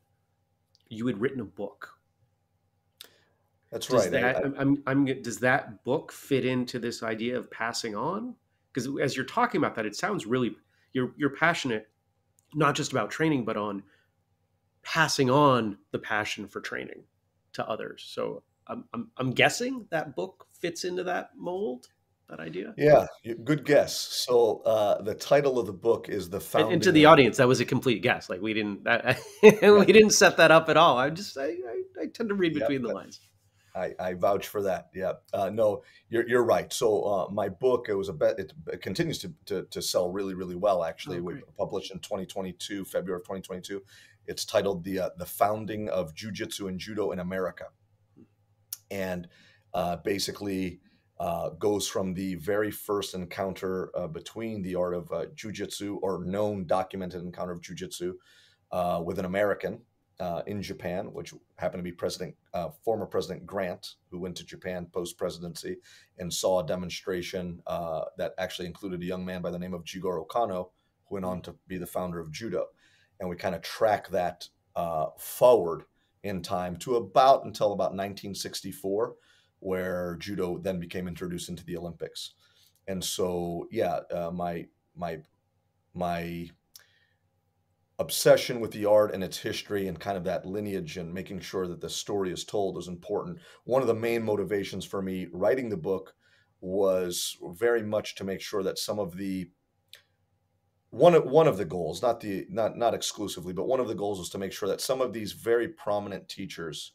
you had written a book. That's Does right. That I, I'm, I'm, I'm does that book fit into this idea of passing on? Because as you're talking about that, it sounds really you're you're passionate not just about training, but on passing on the passion for training to others. So I'm I'm, I'm guessing that book fits into that mold, that idea. yeah, good guess. So uh, the title of the book is "The And, and to the audience, that was a complete guess. Like we didn't that, Yeah, we didn't set that up at all. I just I, I, I tend to read yeah. between the lines. I, I vouch for that. Yeah. Uh, no, you're you're right. So uh, my book it was a bet. It, it continues to, to to sell really really well. Actually, Oh, we published in 2022, February of 2022. It's titled the uh, the founding of Jiu-Jitsu and Judo in America, and uh, basically uh, goes from the very first encounter uh, between the art of uh, Jiu-Jitsu or known documented encounter of Jiu-Jitsu uh, with an American uh, in Japan, which happened to be President, former President Grant, who went to Japan post presidency and saw a demonstration that actually included a young man by the name of Jigoro Kano, who went on to be the founder of judo. And we kind of track that uh, forward in time to about until about 1964, where judo then became introduced into the Olympics. And so, yeah, uh, my my my obsession with the art and its history and kind of that lineage and making sure that the story is told is important. One of the main motivations for me writing the book was very much to make sure that some of the one of one of the goals, not the not not exclusively, but one of the goals was to make sure that some of these very prominent teachers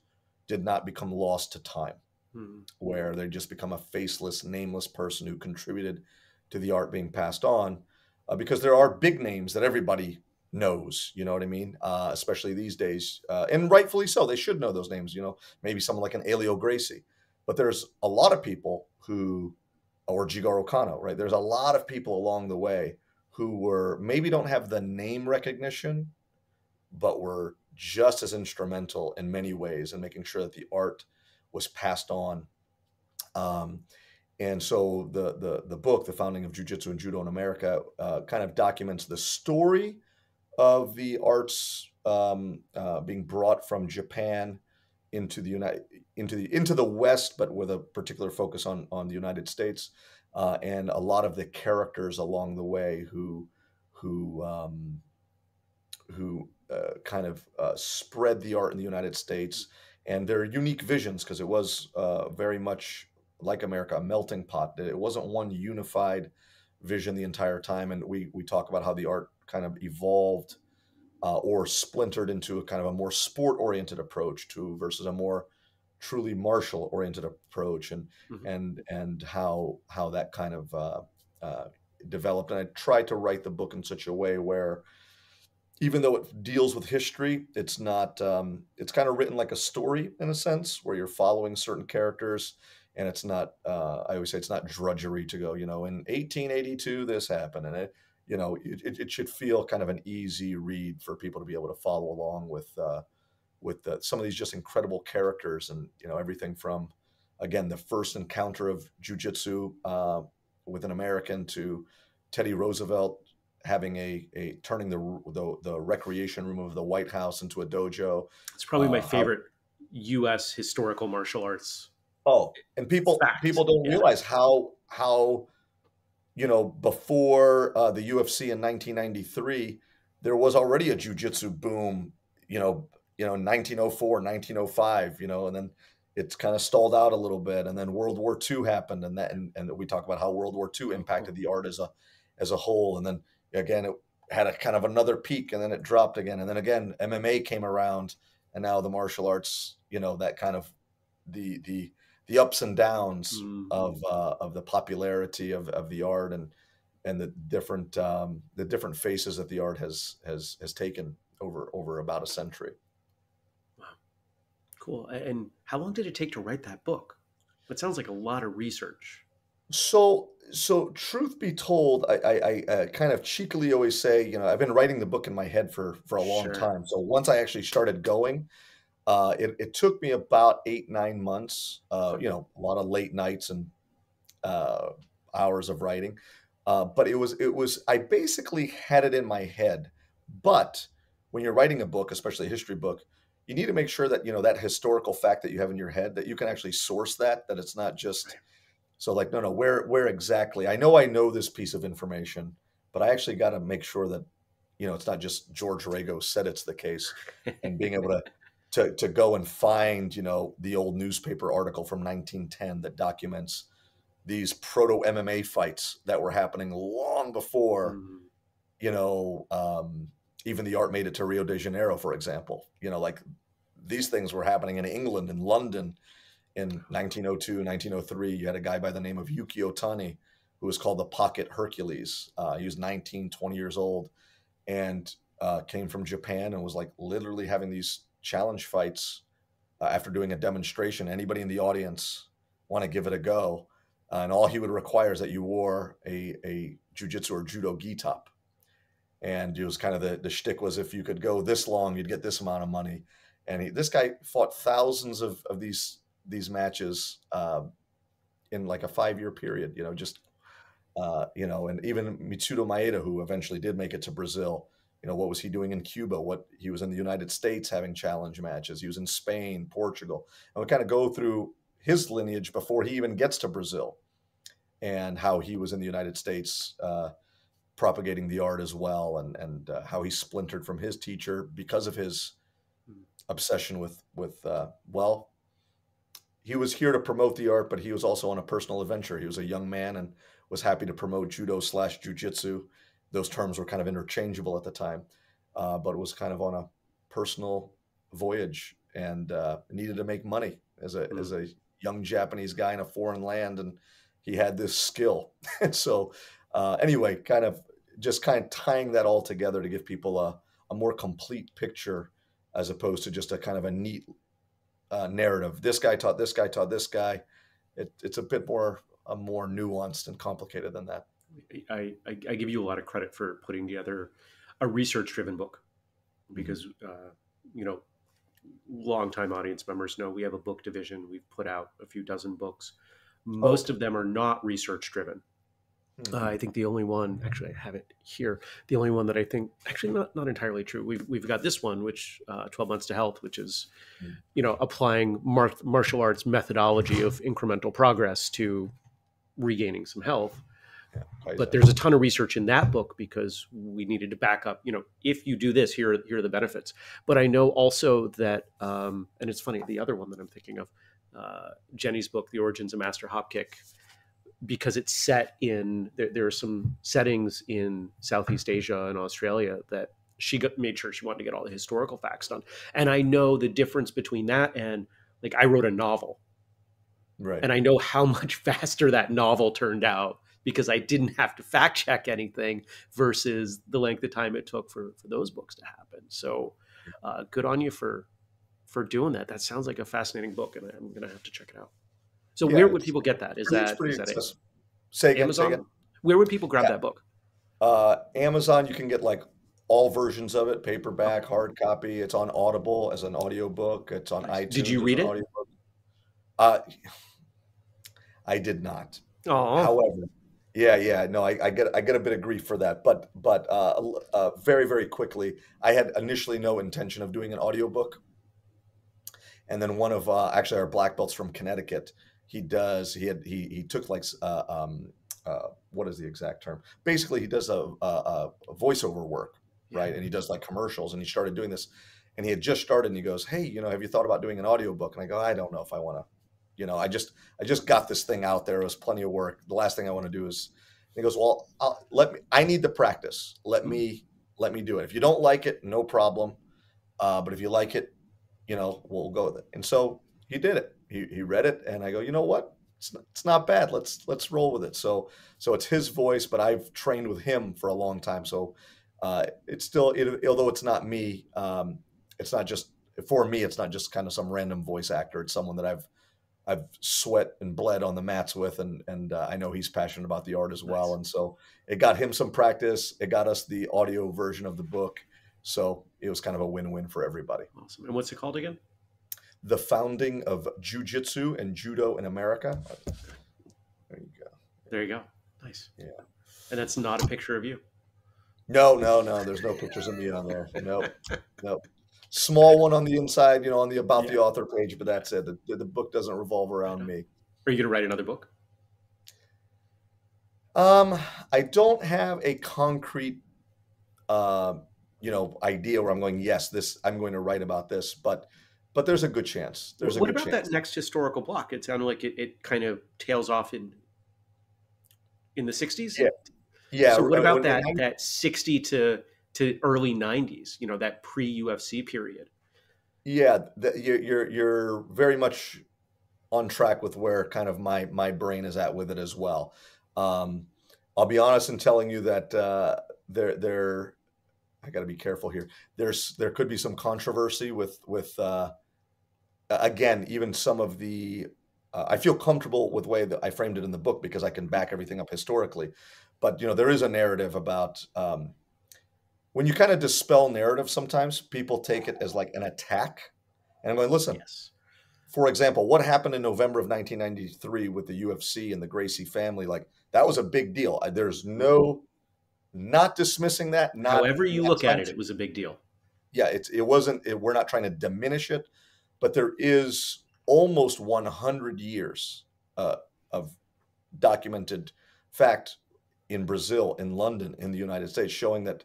did not become lost to time, Hmm. where they just become a faceless, nameless person who contributed to the art being passed on, uh, because there are big names that everybody knows. You know what I mean? Uh, especially these days, uh, and rightfully so. They should know those names. You know, maybe someone like an Helio Gracie, but there's a lot of people who, or Jigoro Kano, right? There's a lot of people along the way who were maybe don't have the name recognition, but were just as instrumental in many ways in making sure that the art was passed on. Um, and so the the the book, the founding of Jiu-Jitsu and Judo in America, uh, kind of documents the story of the arts um, uh, being brought from Japan into the United into the into the West, but with a particular focus on on the United States, uh, and a lot of the characters along the way who who um, who uh, kind of uh, spread the art in the United States and their unique visions because it was uh, very much like America, a melting pot. It wasn't one unified vision the entire time, and we we talk about how the art kind of evolved uh, or splintered into a kind of a more sport oriented approach to versus a more truly martial oriented approach, and Mhm. and and how how that kind of uh, uh, developed. And I tried to write the book in such a way where even though it deals with history, it's not. Um, it's kind of written like a story in a sense, where you're following certain characters, and it's not. Uh, I always say it's not drudgery to go. You know, in 1882 this happened, and it. You know, it, it it should feel kind of an easy read for people to be able to follow along with. Uh, with uh, some of these just incredible characters, and you know everything from, again, the first encounter of jujitsu uh, with an American to Teddy Roosevelt having a, a turning the, the the recreation room of the White House into a dojo. It's probably my Uh, how- favorite U.S. historical martial arts. Oh, and people Fact, people don't yeah. realize how how you know before uh, the UFC in 1993, there was already a jujitsu boom. You know, you know, 1904, 1905. You know, and then it's kind of stalled out a little bit, and then World War II happened, and that and, and we talk about how World War II impacted the art as a as a whole, and then again it had a kind of another peak, and then it dropped again, and then again MMA came around, and now the martial arts. You know, that kind of the the the ups and downs Mhm. of uh, of the popularity of, of the art and and the different um, the different faces that the art has has has taken over over about a century. Cool. And how long did it take to write that book? It sounds like a lot of research. So so truth be told, I, I, I uh, kind of cheekily always say, you know, I've been writing the book in my head for for a long Sure. time. So once I actually started going, uh, it, it took me about eight nine months. Uh, you know, a lot of late nights and uh, hours of writing. Uh, but it was it was I basically had it in my head. But when you're writing a book, especially a history book, you need to make sure that you know that historical fact that you have in your head that you can actually source that that it's not just so like no no where where exactly i know i know this piece of information but i actually got to make sure that you know it's not just george rego said it's the case and being able to to, to go and find you know the old newspaper article from 1910 that documents these proto mma fights that were happening long before mm-hmm. you know um, even the art made it to Rio de Janeiro, for example. You know, like these things were happening in England and London in 1902, 1903. You had a guy by the name of Yukio Tani who was called the Pocket Hercules. Uh, he was 19, 20 years old and uh, came from Japan and was like literally having these challenge fights uh, after doing a demonstration. Anybody in the audience want to give it a go? Uh, and all he would require is that you wore a, a jujitsu or judo gi top and it was kind of the the shtick was if you could go this long, you'd get this amount of money. And he, this guy fought thousands of, of these these matches uh, in like a five year period. You know, just uh, you know, and even Mitsuyo Maeda, who eventually did make it to Brazil. You know, what was he doing in Cuba? What he was in the United States having challenge matches. He was in Spain, Portugal, and we kind of go through his lineage before he even gets to Brazil, and how he was in the United States. Uh, propagating the art as well, and and uh, how he splintered from his teacher because of his hmm. obsession with with uh, well, he was here to promote the art, but he was also on a personal adventure. He was a young man and was happy to promote judo slash jujitsu. Those terms were kind of interchangeable at the time, uh, but it was kind of on a personal voyage and uh, needed to make money as a mm. as a young Japanese guy in a foreign land, and he had this skill, and so uh, anyway, kind of just kind of tying that all together to give people a, a more complete picture as opposed to just a kind of a neat uh, narrative. This guy taught this guy taught this guy. It, it's a bit more a more nuanced and complicated than that. I, I, I give you a lot of credit for putting together a research driven book because uh, you know longtime audience members know we have a book division. We've put out a few dozen books. Most oh. of them are not research driven. Mm-hmm. Uh, I think the only one, actually, I have it here. The only one that I think, actually, not not entirely true. We've we've got this one, which uh, Twelve Months to Health, which is, mm-hmm. you know, applying mar- martial arts methodology of incremental progress to regaining some health. Yeah, but there's a ton of research in that book because we needed to back up. You know, if you do this, here here are the benefits. But I know also that, um, and it's funny, the other one that I'm thinking of, uh, Jenny's book, The Origins of Master Hopkick because it's set in there, there, are some settings in Southeast Asia and Australia that she got, made sure she wanted to get all the historical facts done. And I know the difference between that and like I wrote a novel. Right. And I know how much faster that novel turned out because I didn't have to fact check anything versus the length of time it took for, for those books to happen. So uh, good on you for for doing that. That sounds like a fascinating book, and I'm going to have to check it out. So yeah, where would people get that? Is that, is that say again, Amazon? Say again. Where would people grab yeah. that book? Uh, Amazon, you can get like all versions of it, paperback, hard copy. It's on Audible as an audiobook. It's on nice. iTunes. Did you read it? Uh, I did not. Oh. However, yeah, yeah, no, I, I, get I get a bit of grief for that, but but uh, uh, very very quickly, I had initially no intention of doing an audiobook, and then one of uh, actually our black belts from Connecticut he does he had he he took like uh, um, uh, what is the exact term? Basically, he does a, a, a voiceover work, right? And he does like commercials, and he started doing this. And he had just started, and he goes, "Hey, you know, have you thought about doing an audiobook?" And I go, "I don't know if I want to." You know, I just I just got this thing out there. It was plenty of work. The last thing I want to do is. he goes, "Well, I'll, let me. I need the practice. Let me let me do it. If you don't like it, no problem. Uh, but if you like it, you know, we'll go with it." And so he did it he, he read it and I go, you know what? It's not, it's not bad. Let's let's roll with it. So so it's his voice, but I've trained with him for a long time. So uh, it's still, it, although it's not me, um, it's not just for me. It's not just kind of some random voice actor. It's someone that I've I've sweat and bled on the mats with, and and uh, I know he's passionate about the art as well. Nice. And so it got him some practice. It got us the audio version of the book. So it was kind of a win-win for everybody. Awesome. And what's it called again? The founding of jujitsu and judo in America. There you go. There you go. Nice. Yeah. And that's not a picture of you. No, no, no. There's no pictures of me on there. Nope. Nope. small one on the inside, you know, on the about yeah. the author page, but that's it. The, the book doesn't revolve around me. Are you going to write another book? Um, I don't have a concrete, uh, you know, idea where I'm going. Yes, this I'm going to write about this, but but there's a good chance. There's what a good about chance. that next historical block? It sounded like it, it kind of tails off in in the 60s. Yeah, yeah. So what about that that 60 to to early 90s? You know, that pre UFC period. Yeah, the, you're, you're you're very much on track with where kind of my my brain is at with it as well. Um, I'll be honest in telling you that uh, there there I got to be careful here. There's there could be some controversy with with uh, again even some of the uh, I feel comfortable with the way that I framed it in the book because I can back everything up historically. But you know there is a narrative about um, when you kind of dispel narrative. Sometimes people take it as like an attack, and I'm going listen. Yes for example, what happened in November of 1993 with the UFC and the Gracie family, like that was a big deal. There's no not dismissing that. Not, However you look at it, it was a big deal. Yeah, it's it wasn't. It, we're not trying to diminish it, but there is almost 100 years uh, of documented fact in Brazil, in London, in the United States, showing that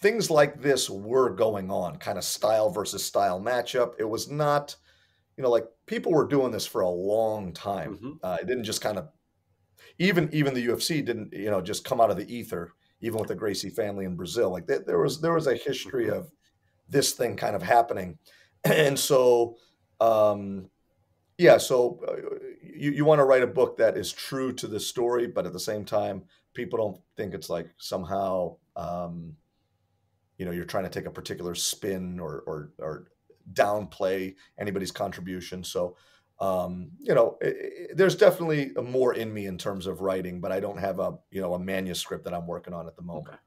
things like this were going on, kind of style versus style matchup. It was not you know, like people were doing this for a long time. Mm-hmm. Uh, it didn't just kind of, even even the UFC didn't, you know, just come out of the ether. Even with the Gracie family in Brazil, like there, there was there was a history mm-hmm. of this thing kind of happening, and so, um, yeah. So uh, you you want to write a book that is true to the story, but at the same time, people don't think it's like somehow. Um, you know, you're trying to take a particular spin or or, or downplay anybody's contribution. So, um, you know, it, it, there's definitely more in me in terms of writing, but I don't have a you know a manuscript that I'm working on at the moment. Okay.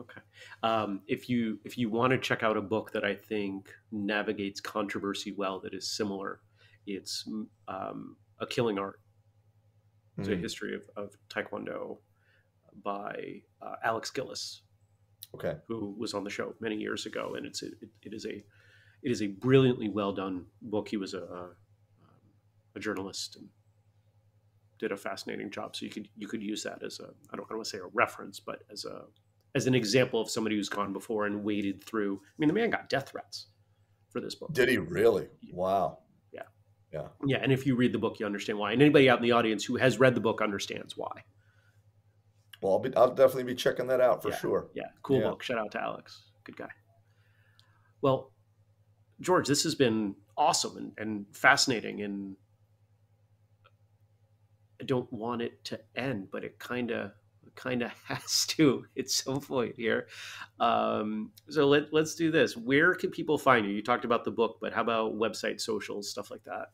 Okay. Um, if you if you want to check out a book that I think navigates controversy well, that is similar, it's um, a Killing Art. It's mm-hmm. a history of, of Taekwondo by uh, Alex Gillis. Okay. Who was on the show many years ago, and it's a, it, it is a it is a brilliantly well done book. He was a, a, a journalist and did a fascinating job. So you could you could use that as a I don't, I don't want to say a reference, but as a as an example of somebody who's gone before and waded through. I mean, the man got death threats for this book. Did he really? Wow. Yeah. Yeah. Yeah. And if you read the book, you understand why. And anybody out in the audience who has read the book understands why. Well, I'll, be, I'll definitely be checking that out for yeah. sure. Yeah. Cool yeah. book. Shout out to Alex. Good guy. Well, George, this has been awesome and, and fascinating. And I don't want it to end, but it kind of kind of has to at some point here. Um, so let, let's do this. Where can people find you? You talked about the book, but how about website, socials, stuff like that?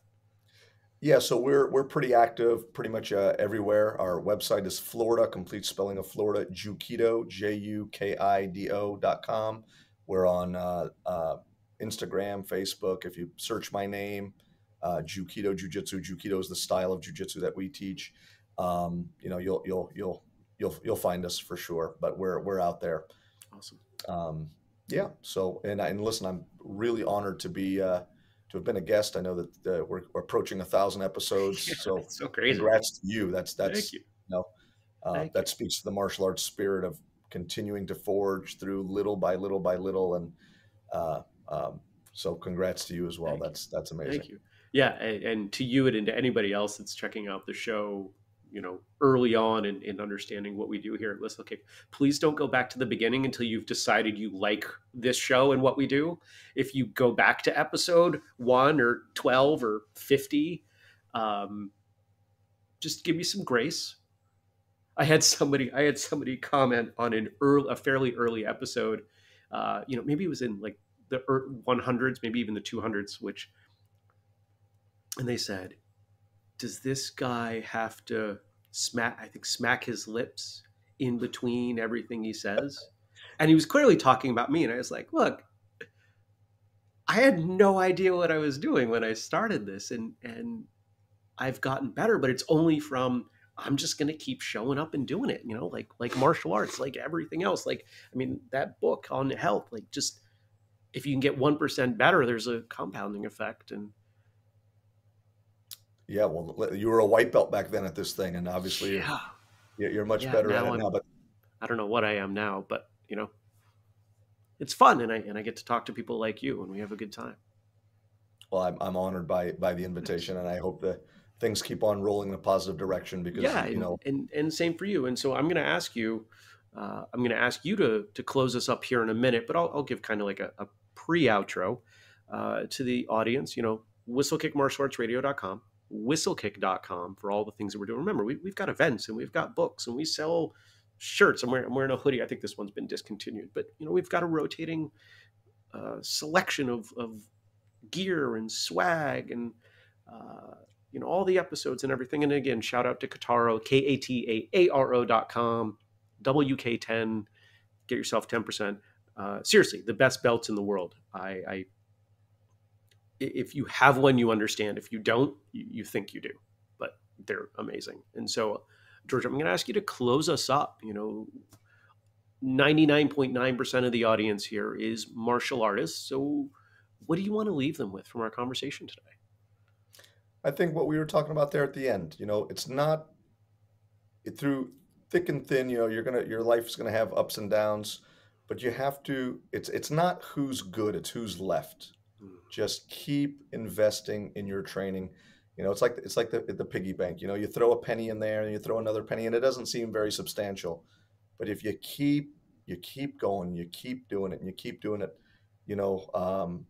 Yeah, so we're we're pretty active, pretty much uh, everywhere. Our website is Florida, complete spelling of Florida, Jukido, J U K I D O dot com. We're on uh, uh, Instagram, Facebook. If you search my name, uh, Jukido Jiu-Jitsu. Jukido is the style of jiu-jitsu that we teach. Um, you know, you'll you'll you'll you'll you'll find us for sure. But we're we're out there. Awesome. Um, yeah. So and and listen, I'm really honored to be uh, to have been a guest. I know that uh, we're, we're, approaching a thousand episodes. Yeah, so so crazy. Congrats to you. That's that's Thank you. you know uh, that you. speaks to the martial arts spirit of continuing to forge through little by little by little and uh, um, so congrats to you as well. Thank that's you. that's amazing. Thank you. Yeah, and, and, to you and to anybody else that's checking out the show, you know, early on in, in understanding what we do here at whistlekick, please don't go back to the beginning until you've decided you like this show and what we do. If you go back to episode one or twelve or fifty, um, just give me some grace. I had somebody I had somebody comment on an early, a fairly early episode. Uh, you know, maybe it was in like the 100s, maybe even the 200s, which, and they said, does this guy have to smack, I think, smack his lips in between everything he says? And he was clearly talking about me. And I was like, look, I had no idea what I was doing when I started this. And, and I've gotten better, but it's only from, I'm just going to keep showing up and doing it, you know, like, like martial arts, like everything else. Like, I mean, that book on health, like just, if you can get 1% better, there's a compounding effect. And yeah, well, you were a white belt back then at this thing, and obviously yeah. you're, you're much yeah, better at it I'm, now. But I don't know what I am now, but you know, it's fun, and I and I get to talk to people like you, and we have a good time. Well, I'm I'm honored by by the invitation, and I hope that things keep on rolling in a positive direction because yeah, you know, and and same for you. And so I'm going to ask you, uh, I'm going to ask you to to close us up here in a minute, but I'll, I'll give kind of like a, a pre outro uh, to the audience. You know, whistlekickmartialartsradio.com whistlekick.com for all the things that we're doing. Remember, we, have got events and we've got books and we sell shirts. I'm wearing, I'm wearing a hoodie. I think this one's been discontinued, but you know, we've got a rotating uh, selection of, of gear and swag and, uh, you know, all the episodes and everything. And again, shout out to Kataaro, K A T A A R O dot com, WK10, get yourself 10%. Uh, seriously, the best belts in the world. I, I if you have one, you understand. If you don't, you, you think you do. But they're amazing. And so, George, I'm going to ask you to close us up. You know, 99.9% of the audience here is martial artists. So, what do you want to leave them with from our conversation today? I think what we were talking about there at the end, you know, it's not it, through thick and thin, you know, you're going to your life is going to have ups and downs, but you have to it's it's not who's good, it's who's left just keep investing in your training. You know, it's like it's like the the piggy bank. You know, you throw a penny in there and you throw another penny, and it doesn't seem very substantial. But if you keep you keep going, you keep doing it, and you keep doing it, you know, um,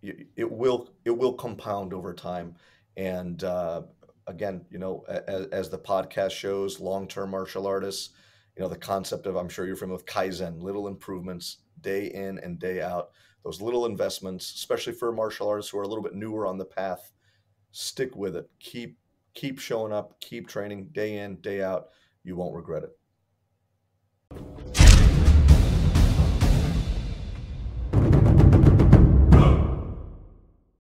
you, it will it will compound over time. And uh, again, you know, as, as the podcast shows, long term martial artists, you know, the concept of I'm sure you're familiar with kaizen, little improvements, day in and day out those little investments, especially for martial artists who are a little bit newer on the path, stick with it. Keep keep showing up, keep training day in, day out. You won't regret it.